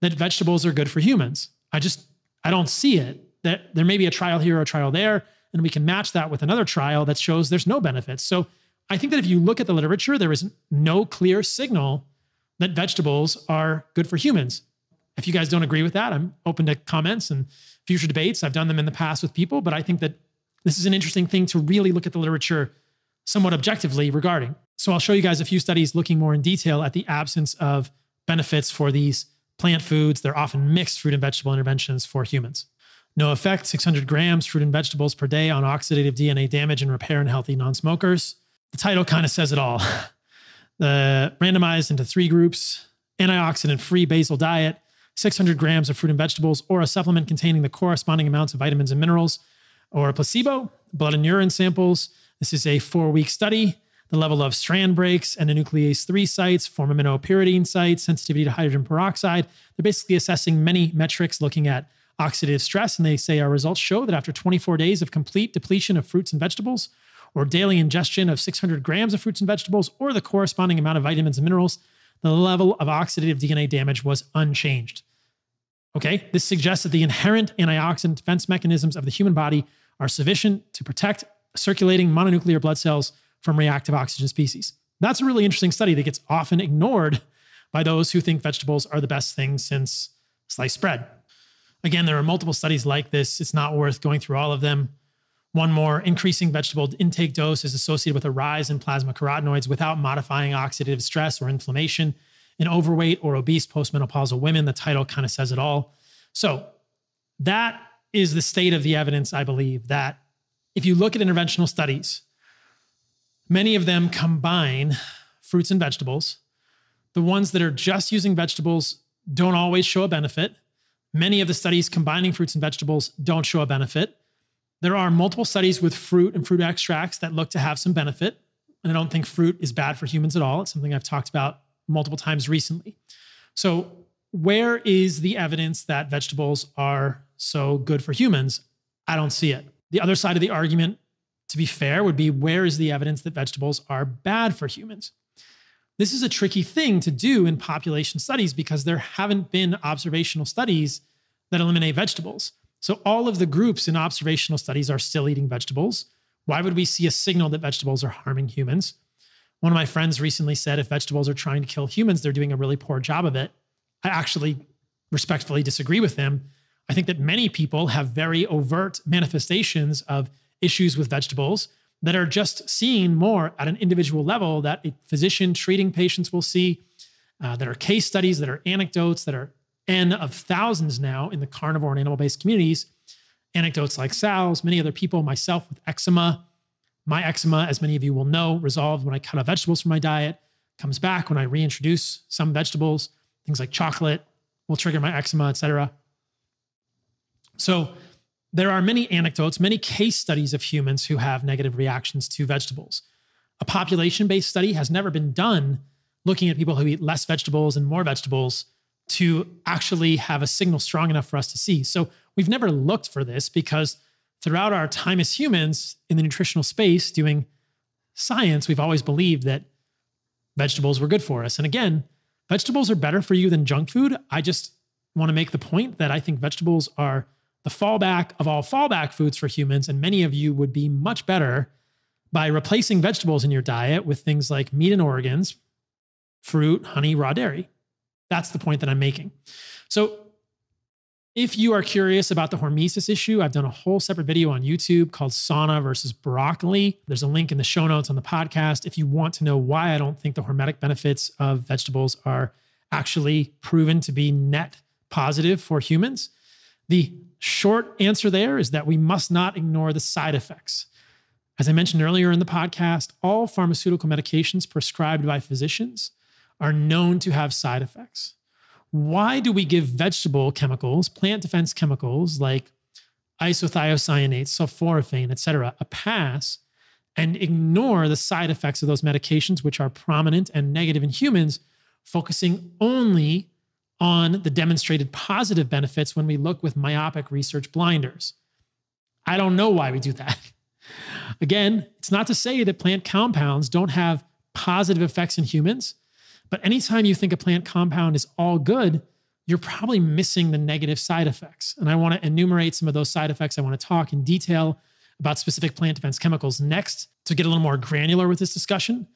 that vegetables are good for humans? I just, I don't see it that there may be a trial here or a trial there, and we can match that with another trial that shows there's no benefits. So I think that if you look at the literature, there is no clear signal that vegetables are good for humans. If you guys don't agree with that, I'm open to comments and future debates. I've done them in the past with people, but I think that this is an interesting thing to really look at the literature somewhat objectively regarding. So I'll show you guys a few studies looking more in detail at the absence of benefits for these plant foods. They're often mixed fruit and vegetable interventions for humans. No effect 600 grams fruit and vegetables per day on oxidative DNA damage and repair in healthy non smokers. The title kind of says it all. The randomized into three groups antioxidant free basal diet, 600 grams of fruit and vegetables, or a supplement containing the corresponding amounts of vitamins and minerals, or a placebo, blood and urine samples. This is a four week study. The level of strand breaks and the nuclease 3 sites, formamidopyrimidine sites, sensitivity to hydrogen peroxide. They're basically assessing many metrics looking at oxidative stress. And they say our results show that after 24 days of complete depletion of fruits and vegetables, or daily ingestion of 600 grams of fruits and vegetables, or the corresponding amount of vitamins and minerals, the level of oxidative DNA damage was unchanged. Okay, this suggests that the inherent antioxidant defense mechanisms of the human body are sufficient to protect circulating mononuclear blood cells from reactive oxygen species. That's a really interesting study that gets often ignored by those who think vegetables are the best thing since sliced bread. Again, there are multiple studies like this. It's not worth going through all of them. One more increasing vegetable intake dose is associated with a rise in plasma carotenoids without modifying oxidative stress or inflammation. In overweight or obese postmenopausal women, the title kind of says it all. So, that is the state of the evidence, I believe, that if you look at interventional studies, many of them combine fruits and vegetables. The ones that are just using vegetables don't always show a benefit. Many of the studies combining fruits and vegetables don't show a benefit. There are multiple studies with fruit and fruit extracts that look to have some benefit. And I don't think fruit is bad for humans at all. It's something I've talked about multiple times recently. So, where is the evidence that vegetables are so good for humans? I don't see it. The other side of the argument, to be fair, would be where is the evidence that vegetables are bad for humans? This is a tricky thing to do in population studies because there haven't been observational studies that eliminate vegetables. So all of the groups in observational studies are still eating vegetables. Why would we see a signal that vegetables are harming humans? One of my friends recently said if vegetables are trying to kill humans, they're doing a really poor job of it. I actually respectfully disagree with him. I think that many people have very overt manifestations of issues with vegetables that are just seen more at an individual level that a physician treating patients will see, uh, that are case studies, that are anecdotes, that are N of thousands now in the carnivore and animal based communities. Anecdotes like Sal's, many other people, myself with eczema. My eczema, as many of you will know, resolved when I cut out vegetables from my diet, comes back when I reintroduce some vegetables, things like chocolate will trigger my eczema, etc. So there are many anecdotes, many case studies of humans who have negative reactions to vegetables. A population based study has never been done looking at people who eat less vegetables and more vegetables to actually have a signal strong enough for us to see. So we've never looked for this because throughout our time as humans in the nutritional space doing science, we've always believed that vegetables were good for us. And again, vegetables are better for you than junk food. I just want to make the point that I think vegetables are the fallback of all fallback foods for humans. And many of you would be much better by replacing vegetables in your diet with things like meat and organs, fruit, honey, raw dairy. That's the point that I'm making. So, if you are curious about the hormesis issue, I've done a whole separate video on YouTube called Sauna versus Broccoli. There's a link in the show notes on the podcast if you want to know why I don't think the hormetic benefits of vegetables are actually proven to be net positive for humans. The short answer there is that we must not ignore the side effects. As I mentioned earlier in the podcast, all pharmaceutical medications prescribed by physicians are known to have side effects. Why do we give vegetable chemicals, plant defense chemicals like isothiocyanates, sulforaphane, etc., a pass and ignore the side effects of those medications, which are prominent and negative in humans, focusing only on the demonstrated positive benefits when we look with myopic research blinders? I don't know why we do that. Again, it's not to say that plant compounds don't have positive effects in humans. But anytime you think a plant compound is all good, you're probably missing the negative side effects. And I want to enumerate some of those side effects. I want to talk in detail about specific plant defense chemicals next to get a little more granular with this discussion.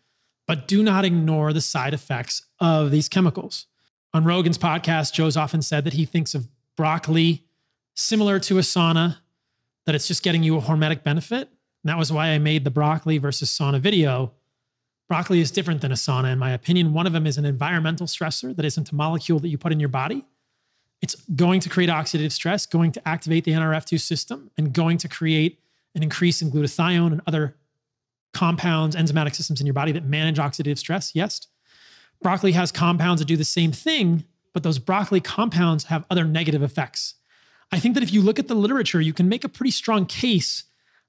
But do not ignore the side effects of these chemicals. On Rogan's podcast, Joe's often said that he thinks of broccoli similar to a sauna, that it's just getting you a hormetic benefit. And that was why I made the broccoli versus sauna video Broccoli is different than a sauna, in my opinion. One of them is an environmental stressor that isn't a molecule that you put in your body. It's going to create oxidative stress, going to activate the NRF2 system, and going to create an increase in glutathione and other compounds, enzymatic systems in your body that manage oxidative stress. Yes. Broccoli has compounds that do the same thing, but those broccoli compounds have other negative effects. I think that if you look at the literature, you can make a pretty strong case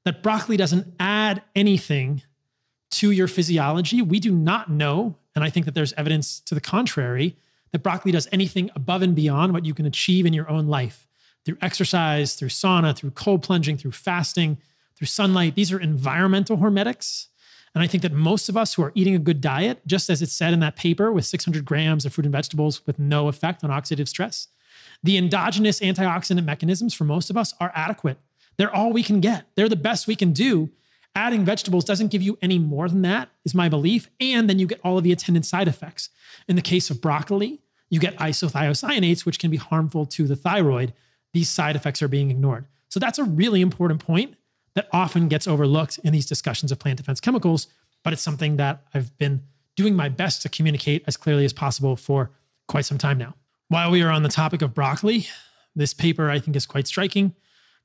that broccoli doesn't add anything to your physiology. We do not know, and I think that there's evidence to the contrary, that broccoli does anything above and beyond what you can achieve in your own life through exercise, through sauna, through cold plunging, through fasting, through sunlight. These are environmental hormetics. And I think that most of us who are eating a good diet, just as it said in that paper with 600 grams of fruit and vegetables with no effect on oxidative stress, the endogenous antioxidant mechanisms for most of us are adequate. They're all we can get, they're the best we can do. Adding vegetables doesn't give you any more than that, is my belief. And then you get all of the attendant side effects. In the case of broccoli, you get isothiocyanates, which can be harmful to the thyroid. These side effects are being ignored. So that's a really important point that often gets overlooked in these discussions of plant defense chemicals, but it's something that I've been doing my best to communicate as clearly as possible for quite some time now. While we are on the topic of broccoli, this paper I think is quite striking.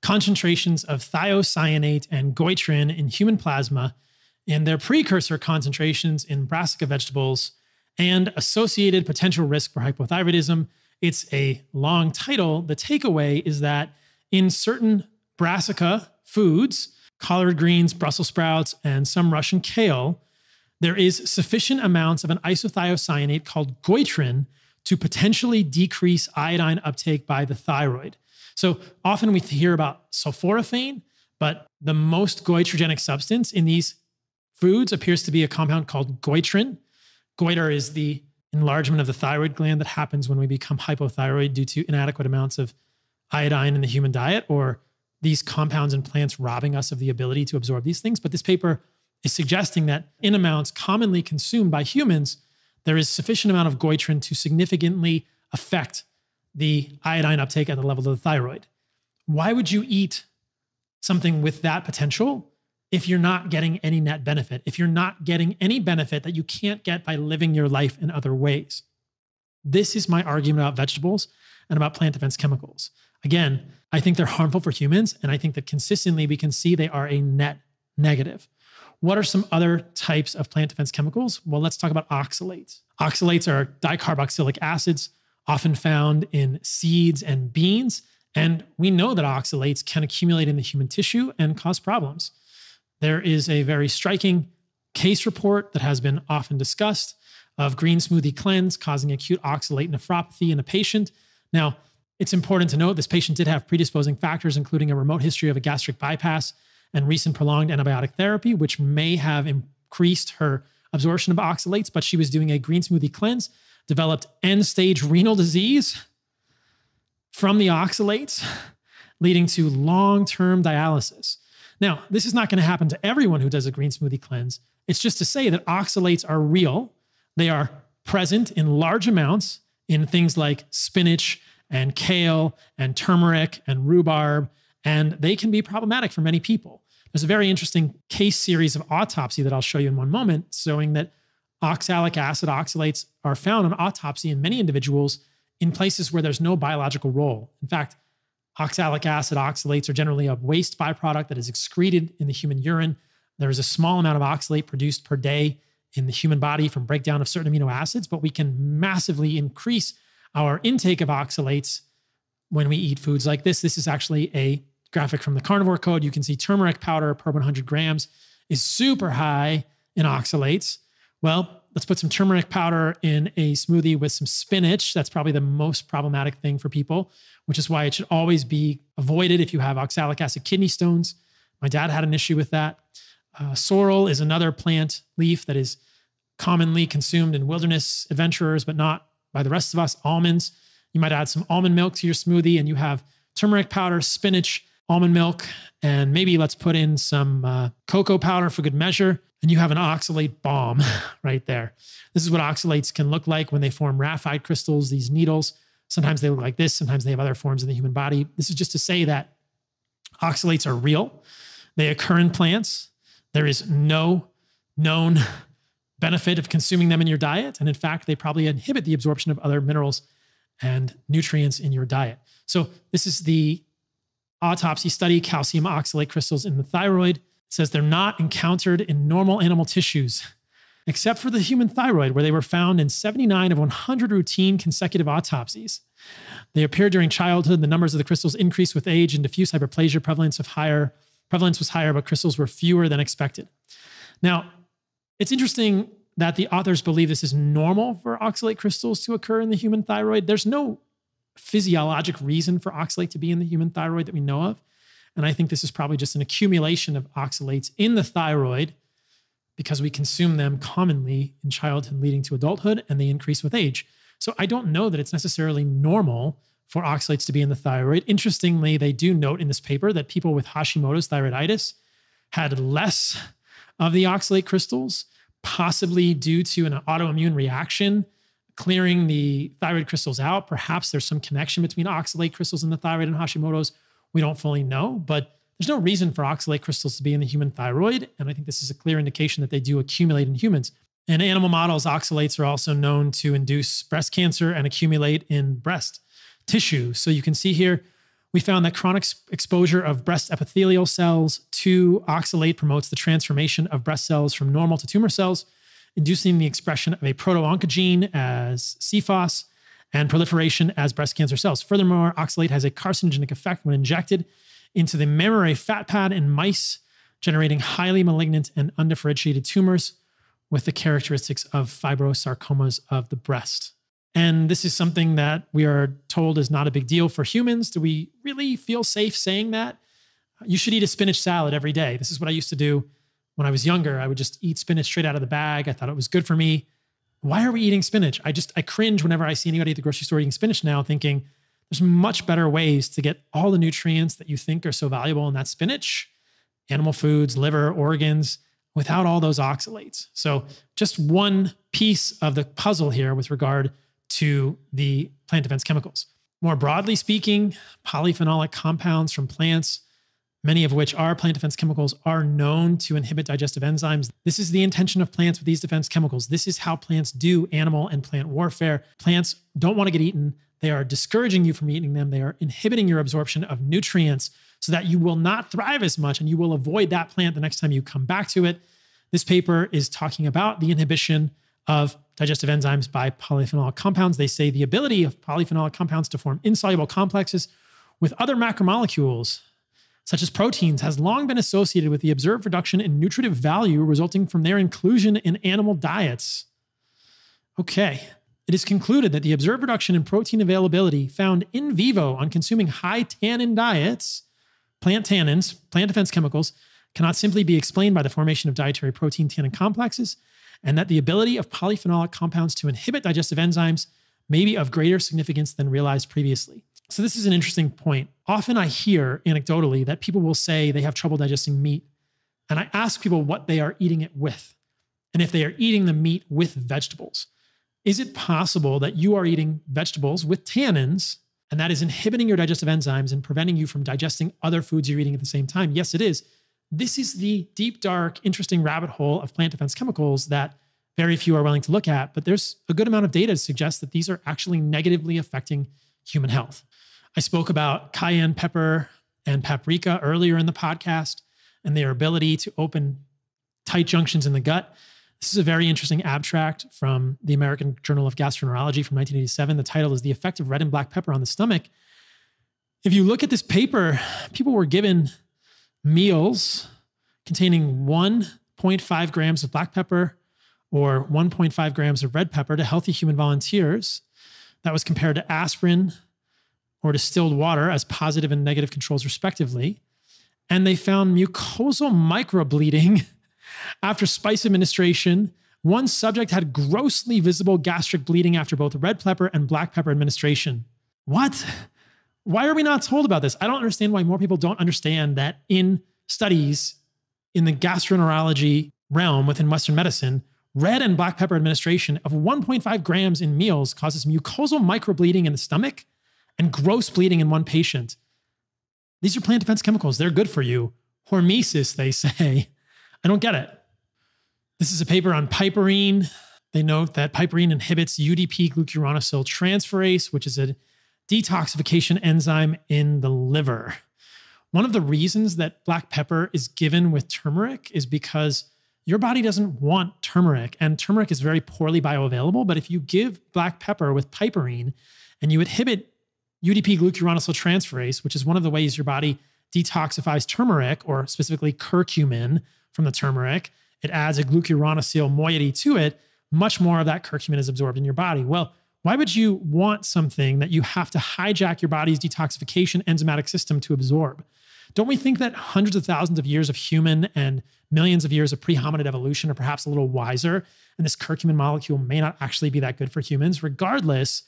Concentrations of thiocyanate and goitrin in human plasma and their precursor concentrations in brassica vegetables and associated potential risk for hypothyroidism. It's a long title. The takeaway is that in certain brassica foods, collard greens, Brussels sprouts, and some Russian kale, there is sufficient amounts of an isothiocyanate called goitrin to potentially decrease iodine uptake by the thyroid. So often we hear about sulforaphane, but the most goitrogenic substance in these foods appears to be a compound called goitrin. Goiter is the enlargement of the thyroid gland that happens when we become hypothyroid due to inadequate amounts of iodine in the human diet or these compounds in plants robbing us of the ability to absorb these things. But this paper is suggesting that in amounts commonly consumed by humans, there is sufficient amount of goitrin to significantly affect the iodine uptake at the level of the thyroid. Why would you eat something with that potential if you're not getting any net benefit, if you're not getting any benefit that you can't get by living your life in other ways? This is my argument about vegetables and about plant defense chemicals. Again, I think they're harmful for humans. And I think that consistently we can see they are a net negative. What are some other types of plant defense chemicals? Well, let's talk about oxalates. Oxalates are dicarboxylic acids, often found in seeds and beans. And we know that oxalates can accumulate in the human tissue and cause problems. There is a very striking case report that has been often discussed of green smoothie cleanse causing acute oxalate nephropathy in a patient. Now, it's important to note this patient did have predisposing factors, including a remote history of a gastric bypass and recent prolonged antibiotic therapy, which may have increased her absorption of oxalates, but she was doing a green smoothie cleanse, developed end stage renal disease from the oxalates, leading to long term dialysis. Now, this is not going to happen to everyone who does a green smoothie cleanse. It's just to say that oxalates are real, they are present in large amounts in things like spinach and kale and turmeric and rhubarb, and they can be problematic for many people. There's a very interesting case series of autopsy that I'll show you in one moment, showing that oxalic acid oxalates are found on autopsy in many individuals in places where there's no biological role. In fact, oxalic acid oxalates are generally a waste byproduct that is excreted in the human urine. There is a small amount of oxalate produced per day in the human body from breakdown of certain amino acids, but we can massively increase our intake of oxalates when we eat foods like this. This is actually a graphic from the carnivore code. You can see turmeric powder per 100 grams is super high in oxalates. Well, let's put some turmeric powder in a smoothie with some spinach. That's probably the most problematic thing for people, which is why it should always be avoided if you have oxalic acid kidney stones. My dad had an issue with that. Uh, sorrel is another plant leaf that is commonly consumed in wilderness adventurers, but not by the rest of us, almonds. You might add some almond milk to your smoothie, and you have turmeric powder, spinach, almond milk, and maybe let's put in some uh, cocoa powder for good measure. And you have an oxalate bomb right there. This is what oxalates can look like when they form raphide crystals, these needles. Sometimes they look like this, sometimes they have other forms in the human body. This is just to say that oxalates are real, they occur in plants. There is no known benefit of consuming them in your diet. And in fact, they probably inhibit the absorption of other minerals and nutrients in your diet. So, this is the autopsy study calcium oxalate crystals in the thyroid. It says they're not encountered in normal animal tissues, except for the human thyroid, where they were found in 79 of 100 routine consecutive autopsies. They appear during childhood. The numbers of the crystals increase with age and diffuse hyperplasia prevalence of higher Prevalence was higher, but crystals were fewer than expected. Now, it's interesting that the authors believe this is normal for oxalate crystals to occur in the human thyroid. There's no physiologic reason for oxalate to be in the human thyroid that we know of. And I think this is probably just an accumulation of oxalates in the thyroid because we consume them commonly in childhood leading to adulthood and they increase with age. So I don't know that it's necessarily normal for oxalates to be in the thyroid. Interestingly, they do note in this paper that people with Hashimoto's thyroiditis had less of the oxalate crystals, possibly due to an autoimmune reaction clearing the thyroid crystals out. Perhaps there's some connection between oxalate crystals in the thyroid and Hashimoto's. We don't fully know, but there's no reason for oxalate crystals to be in the human thyroid. And I think this is a clear indication that they do accumulate in humans. In animal models, oxalates are also known to induce breast cancer and accumulate in breast tissue. So you can see here, we found that chronic exposure of breast epithelial cells to oxalate promotes the transformation of breast cells from normal to tumor cells, inducing the expression of a proto-oncogene as CFOS and proliferation as breast cancer cells. Furthermore, oxalate has a carcinogenic effect when injected into the mammary fat pad in mice, generating highly malignant and undifferentiated tumors with the characteristics of fibrosarcomas of the breast. And this is something that we are told is not a big deal for humans. Do we really feel safe saying that? You should eat a spinach salad every day. This is what I used to do when I was younger. I would just eat spinach straight out of the bag. I thought it was good for me. Why are we eating spinach? I just I cringe whenever I see anybody at the grocery store eating spinach now, thinking there's much better ways to get all the nutrients that you think are so valuable in that spinach, animal foods, liver, organs, without all those oxalates. So just one piece of the puzzle here with regard to the plant defense chemicals. More broadly speaking, polyphenolic compounds from plants, many of which are plant defense chemicals, are known to inhibit digestive enzymes. This is the intention of plants with these defense chemicals. This is how plants do animal and plant warfare. Plants don't want to get eaten. They are discouraging you from eating them. They are inhibiting your absorption of nutrients so that you will not thrive as much and you will avoid that plant the next time you come back to it. This paper is talking about the inhibition of digestive enzymes by polyphenolic compounds. They say the ability of polyphenolic compounds to form insoluble complexes with other macromolecules, such as proteins, has long been associated with the observed reduction in nutritive value resulting from their inclusion in animal diets. Okay. It is concluded that the observed reduction in protein availability found in vivo on consuming high tannin diets, plant tannins, plant defense chemicals, cannot simply be explained by the formation of dietary protein tannin complexes, and that the ability of polyphenolic compounds to inhibit digestive enzymes may be of greater significance than realized previously. So, this is an interesting point. Often I hear anecdotally that people will say they have trouble digesting meat. And I ask people what they are eating it with and if they are eating the meat with vegetables. Is it possible that you are eating vegetables with tannins and that is inhibiting your digestive enzymes and preventing you from digesting other foods you're eating at the same time? Yes, it is. This is the deep, dark, interesting rabbit hole of plant defense chemicals that very few are willing to look at. But there's a good amount of data to suggest that these are actually negatively affecting human health. I spoke about cayenne pepper and paprika earlier in the podcast and their ability to open tight junctions in the gut. This is a very interesting abstract from the American Journal of Gastroenterology from 1987. The title is The Effect of Red and Black Pepper on the Stomach. If you look at this paper, people were given meals containing 1.5 grams of black pepper or 1.5 grams of red pepper to healthy human volunteers. That was compared to aspirin or distilled water as positive and negative controls, respectively. And they found mucosal microbleeding after spice administration. One subject had grossly visible gastric bleeding after both red pepper and black pepper administration. What? Why are we not told about this? I don't understand why more people don't understand that in studies in the gastroenterology realm within Western medicine, red and black pepper administration of 1.5 grams in meals causes mucosal microbleeding in the stomach and gross bleeding in one patient. These are plant defense chemicals. They're good for you. Hormesis, they say. I don't get it. This is a paper on piperine. They note that piperine inhibits UDP glucuronyl transferase, which is a detoxification enzyme in the liver. One of the reasons that black pepper is given with turmeric is because your body doesn't want turmeric, and turmeric is very poorly bioavailable. But if you give black pepper with piperine and you inhibit UDP glucuronyl transferase, which is one of the ways your body detoxifies turmeric, or specifically curcumin from the turmeric. It adds a glucuronyl moiety to it. Much more of that curcumin is absorbed in your body. Well, why would you want something that you have to hijack your body's detoxification enzymatic system to absorb? Don't we think that hundreds of thousands of years of human and millions of years of pre hominid evolution are perhaps a little wiser? And this curcumin molecule may not actually be that good for humans. Regardless,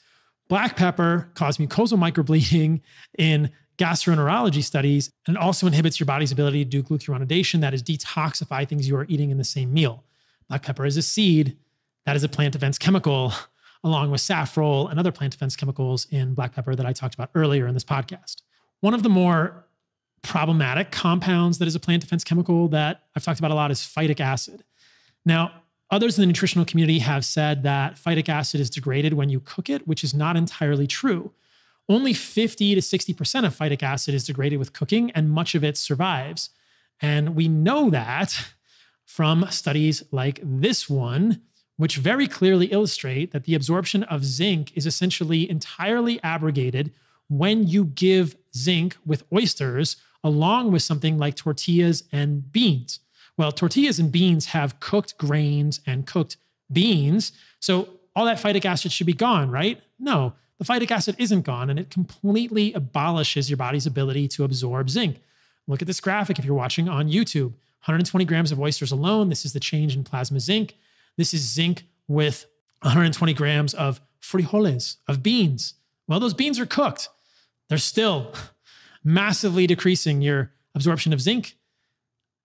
black pepper caused mucosal microbleeding in gastroenterology studies, and also inhibits your body's ability to do glucuronidation, that is, detoxify things you are eating in the same meal. Black pepper is a seed, that is a plant defense chemical along with safrole and other plant defense chemicals in black pepper that I talked about earlier in this podcast. One of the more problematic compounds that is a plant defense chemical that I've talked about a lot is phytic acid. Now, others in the nutritional community have said that phytic acid is degraded when you cook it, which is not entirely true. Only 50 to 60% of phytic acid is degraded with cooking, and much of it survives. And we know that from studies like this one, which very clearly illustrate that the absorption of zinc is essentially entirely abrogated when you give zinc with oysters along with something like tortillas and beans. Well, tortillas and beans have cooked grains and cooked beans. So all that phytic acid should be gone, right? No, the phytic acid isn't gone and it completely abolishes your body's ability to absorb zinc. Look at this graphic if you're watching on YouTube 120 grams of oysters alone. This is the change in plasma zinc. This is zinc with 120 grams of frijoles, of beans. Well, those beans are cooked. They're still massively decreasing your absorption of zinc.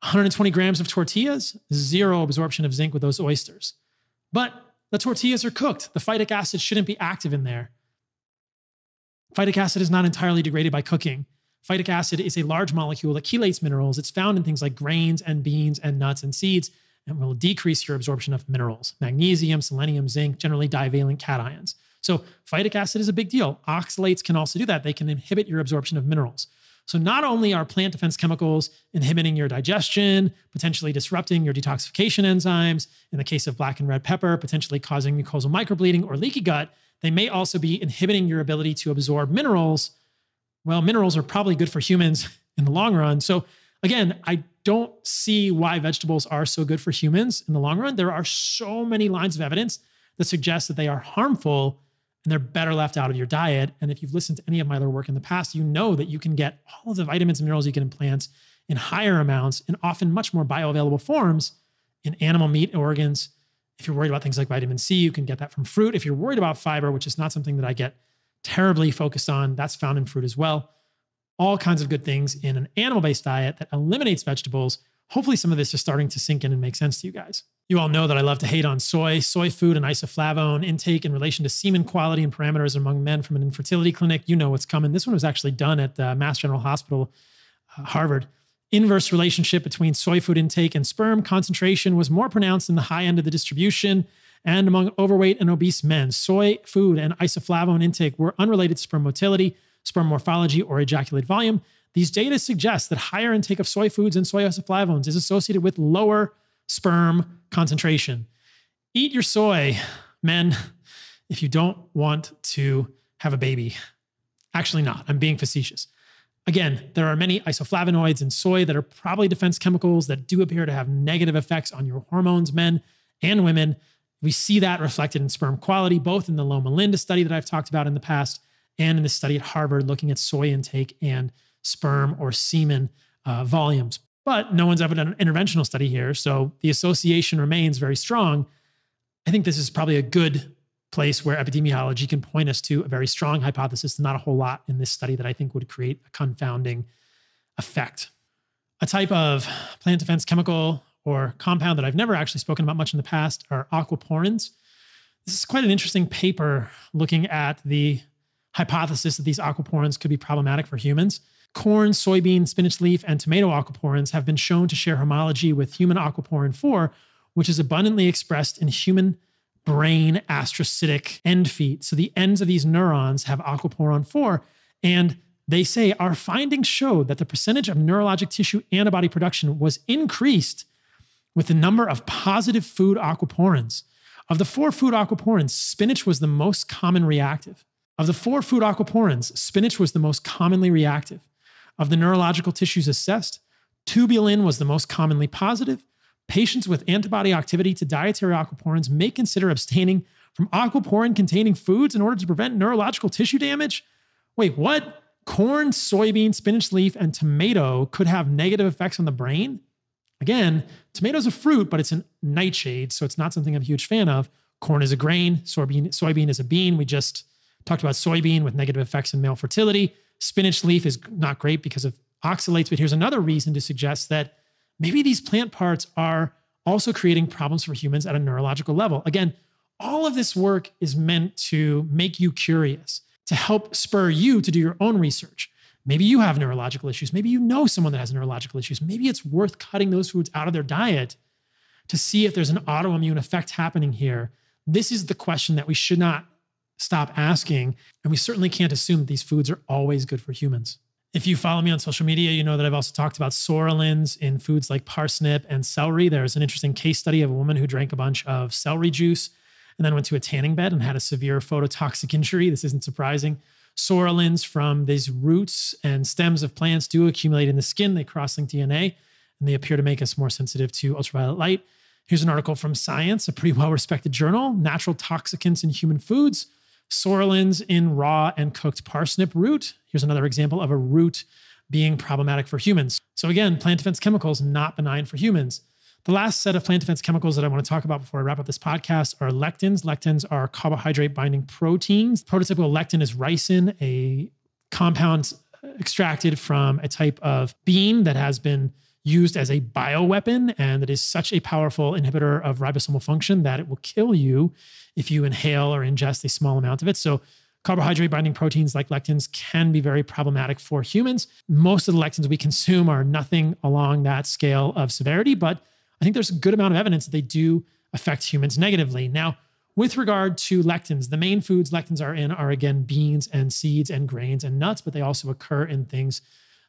120 grams of tortillas, zero absorption of zinc with those oysters. But the tortillas are cooked. The phytic acid shouldn't be active in there. Phytic acid is not entirely degraded by cooking. Phytic acid is a large molecule that chelates minerals. It's found in things like grains and beans and nuts and seeds and will decrease your absorption of minerals, magnesium, selenium, zinc, generally divalent cations. So phytic acid is a big deal. Oxalates can also do that. They can inhibit your absorption of minerals. So not only are plant defense chemicals inhibiting your digestion, potentially disrupting your detoxification enzymes, in the case of black and red pepper, potentially causing mucosal microbleeding or leaky gut, they may also be inhibiting your ability to absorb minerals. Well, minerals are probably good for humans in the long run. So again, I don't see why vegetables are so good for humans in the long run. There are so many lines of evidence that suggest that they are harmful and they're better left out of your diet. And if you've listened to any of my other work in the past, you know that you can get all of the vitamins and minerals you get in plants in higher amounts and often much more bioavailable forms in animal meat organs. If you're worried about things like vitamin C, you can get that from fruit. If you're worried about fiber, which is not something that I get terribly focused on, that's found in fruit as well all kinds of good things in an animal based diet that eliminates vegetables. Hopefully, some of this is starting to sink in and make sense to you guys. You all know that I love to hate on soy, soy food, and isoflavone intake in relation to semen quality and parameters among men from an infertility clinic. You know what's coming. This one was actually done at uh, Mass General Hospital, uh, Harvard. Inverse relationship between soy food intake and sperm concentration was more pronounced in the high end of the distribution and among overweight and obese men. Soy food and isoflavone intake were unrelated to sperm motility sperm morphology, or ejaculate volume. These data suggest that higher intake of soy foods and soy isoflavones is associated with lower sperm concentration. Eat your soy, men, if you don't want to have a baby. Actually, not. I'm being facetious. Again, there are many isoflavonoids in soy that are probably defense chemicals that do appear to have negative effects on your hormones, men and women. We see that reflected in sperm quality, both in the Loma Linda study that I've talked about in the past and in the study at Harvard looking at soy intake and sperm or semen uh, volumes. But no one's ever done an interventional study here. So the association remains very strong. I think this is probably a good place where epidemiology can point us to a very strong hypothesis, not a whole lot in this study that I think would create a confounding effect. A type of plant defense chemical or compound that I've never actually spoken about much in the past are aquaporins. This is quite an interesting paper looking at the hypothesis that these aquaporins could be problematic for humans. Corn, soybean, spinach leaf, and tomato aquaporins have been shown to share homology with human aquaporin 4, which is abundantly expressed in human brain astrocytic end feet. So the ends of these neurons have aquaporin 4. And they say our findings showed that the percentage of neurologic tissue antibody production was increased with the number of positive food aquaporins. Of the four food aquaporins, spinach was the most common reactive. Of the four food aquaporins, spinach was the most commonly reactive. Of the neurological tissues assessed, tubulin was the most commonly positive. Patients with antibody activity to dietary aquaporins may consider abstaining from aquaporin containing foods in order to prevent neurological tissue damage. Wait, what? Corn, soybean, spinach leaf, and tomato could have negative effects on the brain? Again, tomato's a fruit, but it's a nightshade, so it's not something I'm a huge fan of. Corn is a grain, soybean, soybean is a bean. We just talked about soybean with negative effects in male fertility. Spinach leaf is not great because of oxalates, but here's another reason to suggest that maybe these plant parts are also creating problems for humans at a neurological level. Again, all of this work is meant to make you curious, to help spur you to do your own research. Maybe you have neurological issues. Maybe you know someone that has neurological issues. Maybe it's worth cutting those foods out of their diet to see if there's an autoimmune effect happening here. This is the question that we should not stop asking. And we certainly can't assume that these foods are always good for humans. If you follow me on social media, you know that I've also talked about psoralens in foods like parsnip and celery. There's an interesting case study of a woman who drank a bunch of celery juice and then went to a tanning bed and had a severe phototoxic injury. This isn't surprising. Psoralens from these roots and stems of plants do accumulate in the skin. They cross link DNA and they appear to make us more sensitive to ultraviolet light. Here's an article from Science, a pretty well respected journal Natural Toxicants in Human Foods psoralens in raw and cooked parsnip root. Here's another example of a root being problematic for humans. So again, plant defense chemicals not benign for humans. The last set of plant defense chemicals that I want to talk about before I wrap up this podcast are lectins. Lectins are carbohydrate binding proteins. Prototypical lectin is ricin, a compound extracted from a type of bean that has been used as a bioweapon and that is such a powerful inhibitor of ribosomal function that it will kill you if you inhale or ingest a small amount of it. So, carbohydrate binding proteins like lectins can be very problematic for humans. Most of the lectins we consume are nothing along that scale of severity, but I think there's a good amount of evidence that they do affect humans negatively. Now, with regard to lectins, the main foods lectins are in are again beans and seeds and grains and nuts, but they also occur in things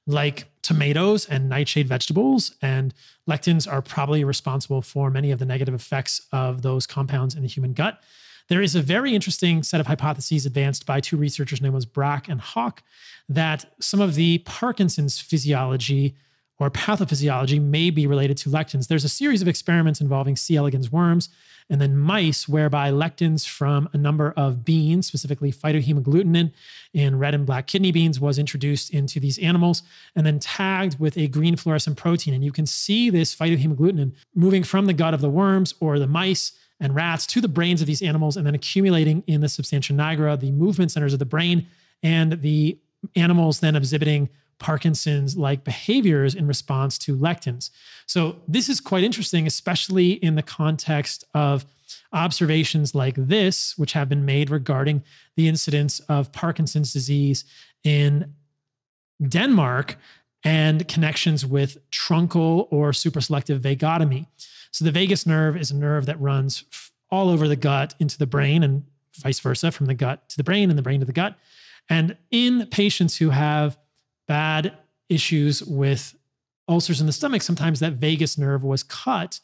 like tomatoes and nightshade vegetables. And lectins are probably responsible for many of the negative effects of those compounds in the human gut. There is a very interesting set of hypotheses advanced by two researchers named was Braak and Hawk that some of the Parkinson's physiology or pathophysiology may be related to lectins. There's a series of experiments involving C. elegans worms and then mice, whereby lectins from a number of beans, specifically phytohemagglutinin in red and black kidney beans, was introduced into these animals and then tagged with a green fluorescent protein. And you can see this phytohemagglutinin moving from the gut of the worms or the mice and rats to the brains of these animals and then accumulating in the substantia nigra, the movement centers of the brain, and the animals then exhibiting Parkinson's like behaviors in response to lectins. So, this is quite interesting, especially in the context of observations like this, which have been made regarding the incidence of Parkinson's disease in Denmark and connections with truncal or superselective vagotomy. So, the vagus nerve is a nerve that runs all over the gut into the brain and vice versa from the gut to the brain and the brain to the gut. And in patients who have bad issues with ulcers in the stomach, sometimes that vagus nerve was cut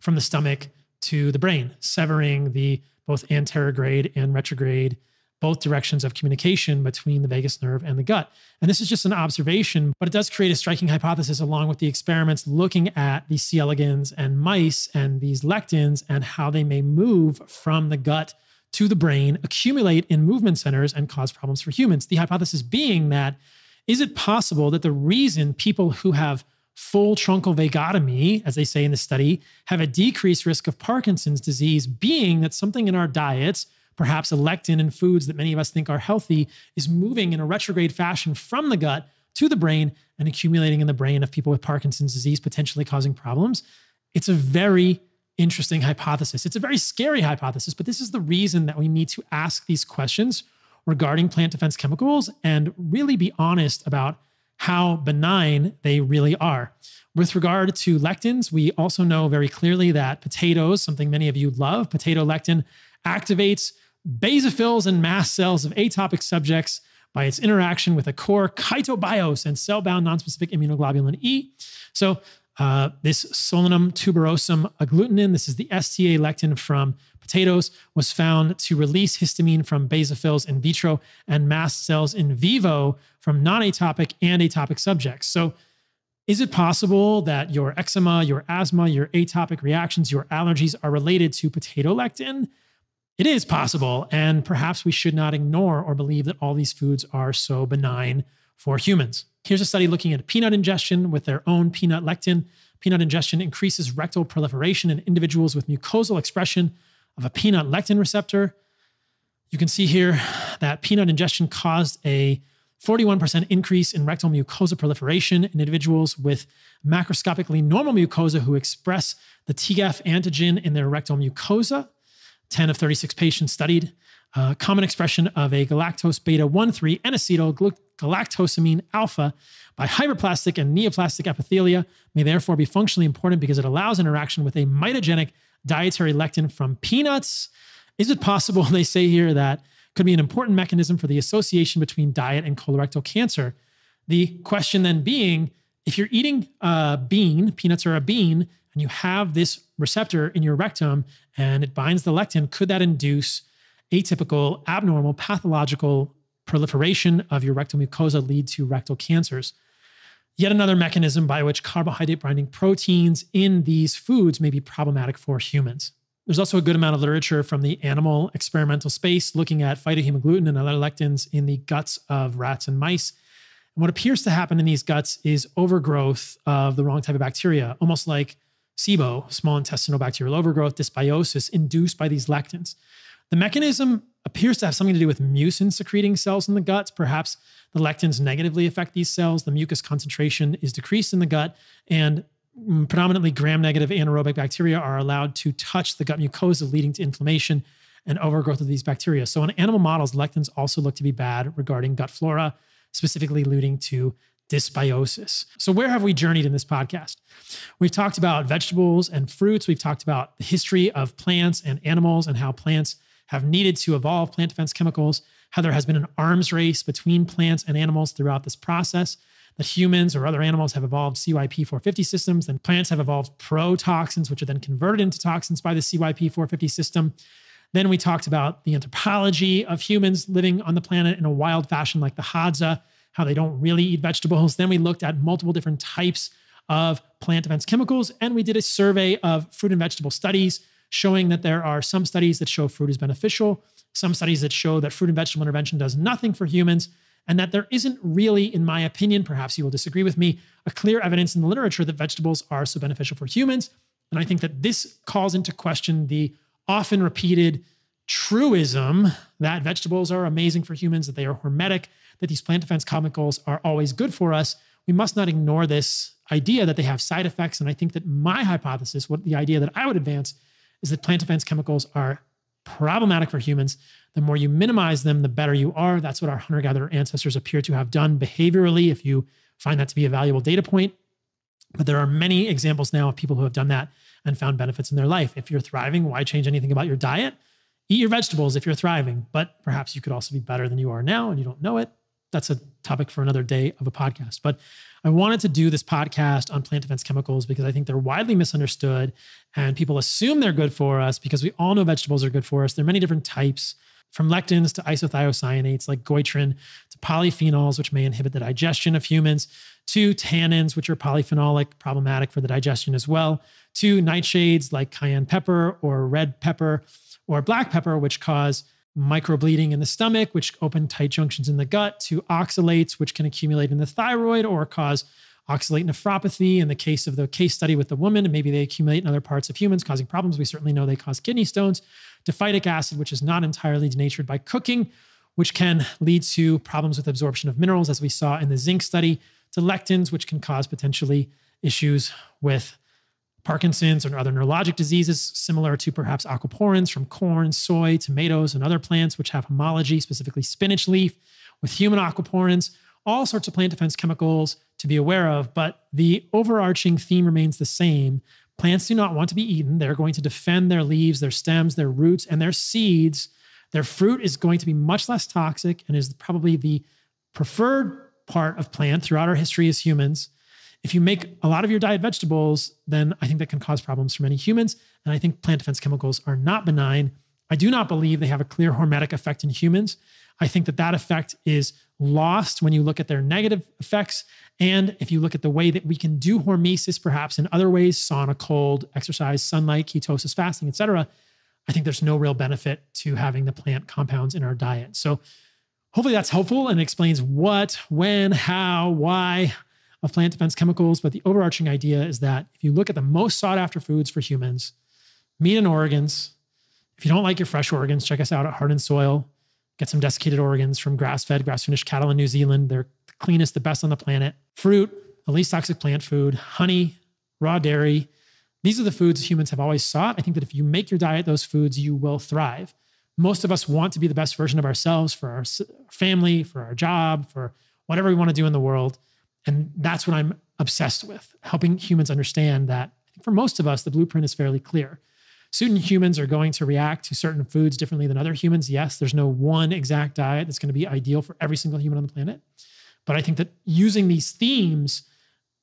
from the stomach to the brain, severing the both anterograde and retrograde, both directions of communication between the vagus nerve and the gut. And this is just an observation, but it does create a striking hypothesis along with the experiments looking at these C. elegans and mice and these lectins and how they may move from the gut to the brain, accumulate in movement centers, and cause problems for humans. The hypothesis being that is it possible that the reason people who have full truncal vagotomy, as they say in the study, have a decreased risk of Parkinson's disease, being that something in our diets, perhaps a lectin in foods that many of us think are healthy, is moving in a retrograde fashion from the gut to the brain and accumulating in the brain of people with Parkinson's disease, potentially causing problems? It's a very interesting hypothesis. It's a very scary hypothesis, but this is the reason that we need to ask these questions regarding plant defense chemicals and really be honest about how benign they really are. With regard to lectins, we also know very clearly that potatoes, something many of you love, potato lectin activates basophils and mast cells of atopic subjects by its interaction with a core chitobiose and cell bound nonspecific immunoglobulin E. So, Uh, this Solanum tuberosum agglutinin, this is the STA lectin from potatoes, was found to release histamine from basophils in vitro and mast cells in vivo from non atopic and atopic subjects. So, is it possible that your eczema, your asthma, your atopic reactions, your allergies are related to potato lectin? It is possible, and perhaps we should not ignore or believe that all these foods are so benign for humans. Here's a study looking at peanut ingestion with their own peanut lectin. Peanut ingestion increases rectal proliferation in individuals with mucosal expression of a peanut lectin receptor. You can see here that peanut ingestion caused a 41% increase in rectal mucosa proliferation in individuals with macroscopically normal mucosa who express the TGF antigen in their rectal mucosa. 10 of 36 patients studied. Common expression of a galactose beta 1 3 N acetyl galactosamine alpha by hyperplastic and neoplastic epithelia may therefore be functionally important because it allows interaction with a mitogenic dietary lectin from peanuts. Is it possible, they say here, that could be an important mechanism for the association between diet and colorectal cancer? The question then being if you're eating a bean, peanuts are a bean, and you have this receptor in your rectum and it binds the lectin, could that induce atypical, abnormal, pathological proliferation of your rectal mucosa lead to rectal cancers? Yet another mechanism by which carbohydrate binding proteins in these foods may be problematic for humans. There's also a good amount of literature from the animal experimental space looking at phytohemagglutinin and other lectins in the guts of rats and mice. And what appears to happen in these guts is overgrowth of the wrong type of bacteria, almost like SIBO, small intestinal bacterial overgrowth, dysbiosis induced by these lectins. The mechanism appears to have something to do with mucin secreting cells in the guts. Perhaps the lectins negatively affect these cells. The mucus concentration is decreased in the gut, and mm, predominantly gram negative anaerobic bacteria are allowed to touch the gut mucosa, leading to inflammation and overgrowth of these bacteria. So, in animal models, lectins also look to be bad regarding gut flora, specifically leading to dysbiosis. So, where have we journeyed in this podcast? We've talked about vegetables and fruits. We've talked about the history of plants and animals and how plants have needed to evolve plant defense chemicals, how there has been an arms race between plants and animals throughout this process, that humans or other animals have evolved CYP450 systems, and plants have evolved protoxins, which are then converted into toxins by the CYP450 system. Then we talked about the anthropology of humans living on the planet in a wild fashion, like the Hadza, how they don't really eat vegetables. Then we looked at multiple different types of plant defense chemicals, and we did a survey of fruit and vegetable studies showing that there are some studies that show fruit is beneficial, some studies that show that fruit and vegetable intervention does nothing for humans, and that there isn't really, in my opinion, perhaps you will disagree with me, a clear evidence in the literature that vegetables are so beneficial for humans. And I think that this calls into question the often repeated truism that vegetables are amazing for humans, that they are hormetic, that these plant defense chemicals are always good for us. We must not ignore this idea that they have side effects. And I think that my hypothesis, what the idea that I would advance, is that plant defense chemicals are problematic for humans. The more you minimize them, the better you are. That's what our hunter gatherer ancestors appear to have done behaviorally, if you find that to be a valuable data point. But there are many examples now of people who have done that and found benefits in their life. If you're thriving, why change anything about your diet? Eat your vegetables if you're thriving, but perhaps you could also be better than you are now and you don't know it. That's a topic for another day of a podcast. But I wanted to do this podcast on plant defense chemicals because I think they're widely misunderstood and people assume they're good for us because we all know vegetables are good for us. There are many different types from lectins to isothiocyanates like goitrin to polyphenols, which may inhibit the digestion of humans, to tannins, which are polyphenolic, problematic for the digestion as well, to nightshades like cayenne pepper or red pepper or black pepper, which cause microbleeding in the stomach, which open tight junctions in the gut, to oxalates, which can accumulate in the thyroid or cause oxalate nephropathy. In the case of the case study with the woman, and maybe they accumulate in other parts of humans, causing problems. We certainly know they cause kidney stones. To phytic acid, which is not entirely denatured by cooking, which can lead to problems with absorption of minerals, as we saw in the zinc study. To lectins, which can cause potentially issues with Parkinson's or other neurologic diseases, similar to perhaps aquaporins from corn, soy, tomatoes, and other plants which have homology, specifically spinach leaf, with human aquaporins, all sorts of plant defense chemicals to be aware of. But the overarching theme remains the same. Plants do not want to be eaten. They're going to defend their leaves, their stems, their roots, and their seeds. Their fruit is going to be much less toxic and is probably the preferred part of plant throughout our history as humans. If you make a lot of your diet vegetables, then I think that can cause problems for many humans. And I think plant defense chemicals are not benign. I do not believe they have a clear hormetic effect in humans. I think that that effect is lost when you look at their negative effects. And if you look at the way that we can do hormesis, perhaps in other ways, sauna, cold, exercise, sunlight, ketosis, fasting, etc., I think there's no real benefit to having the plant compounds in our diet. So hopefully that's helpful and explains what, when, how, why of plant defense chemicals. But the overarching idea is that if you look at the most sought after foods for humans, meat and organs, if you don't like your fresh organs, check us out at Heart and Soil. Get some desiccated organs from grass fed, grass finished cattle in New Zealand. They're the cleanest, the best on the planet. Fruit, the least toxic plant food, honey, raw dairy. These are the foods humans have always sought. I think that if you make your diet those foods, you will thrive. Most of us want to be the best version of ourselves for our family, for our job, for whatever we want to do in the world. And that's what I'm obsessed with, helping humans understand that for most of us, the blueprint is fairly clear. Certain humans are going to react to certain foods differently than other humans. Yes, there's no one exact diet that's going to be ideal for every single human on the planet. But I think that using these themes,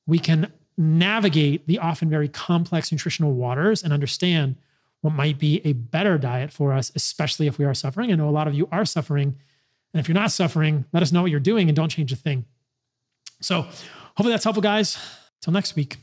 we can navigate the often very complex nutritional waters and understand what might be a better diet for us, especially if we are suffering. I know a lot of you are suffering. And if you're not suffering, let us know what you're doing and don't change a thing. So hopefully that's helpful, guys. Till next week.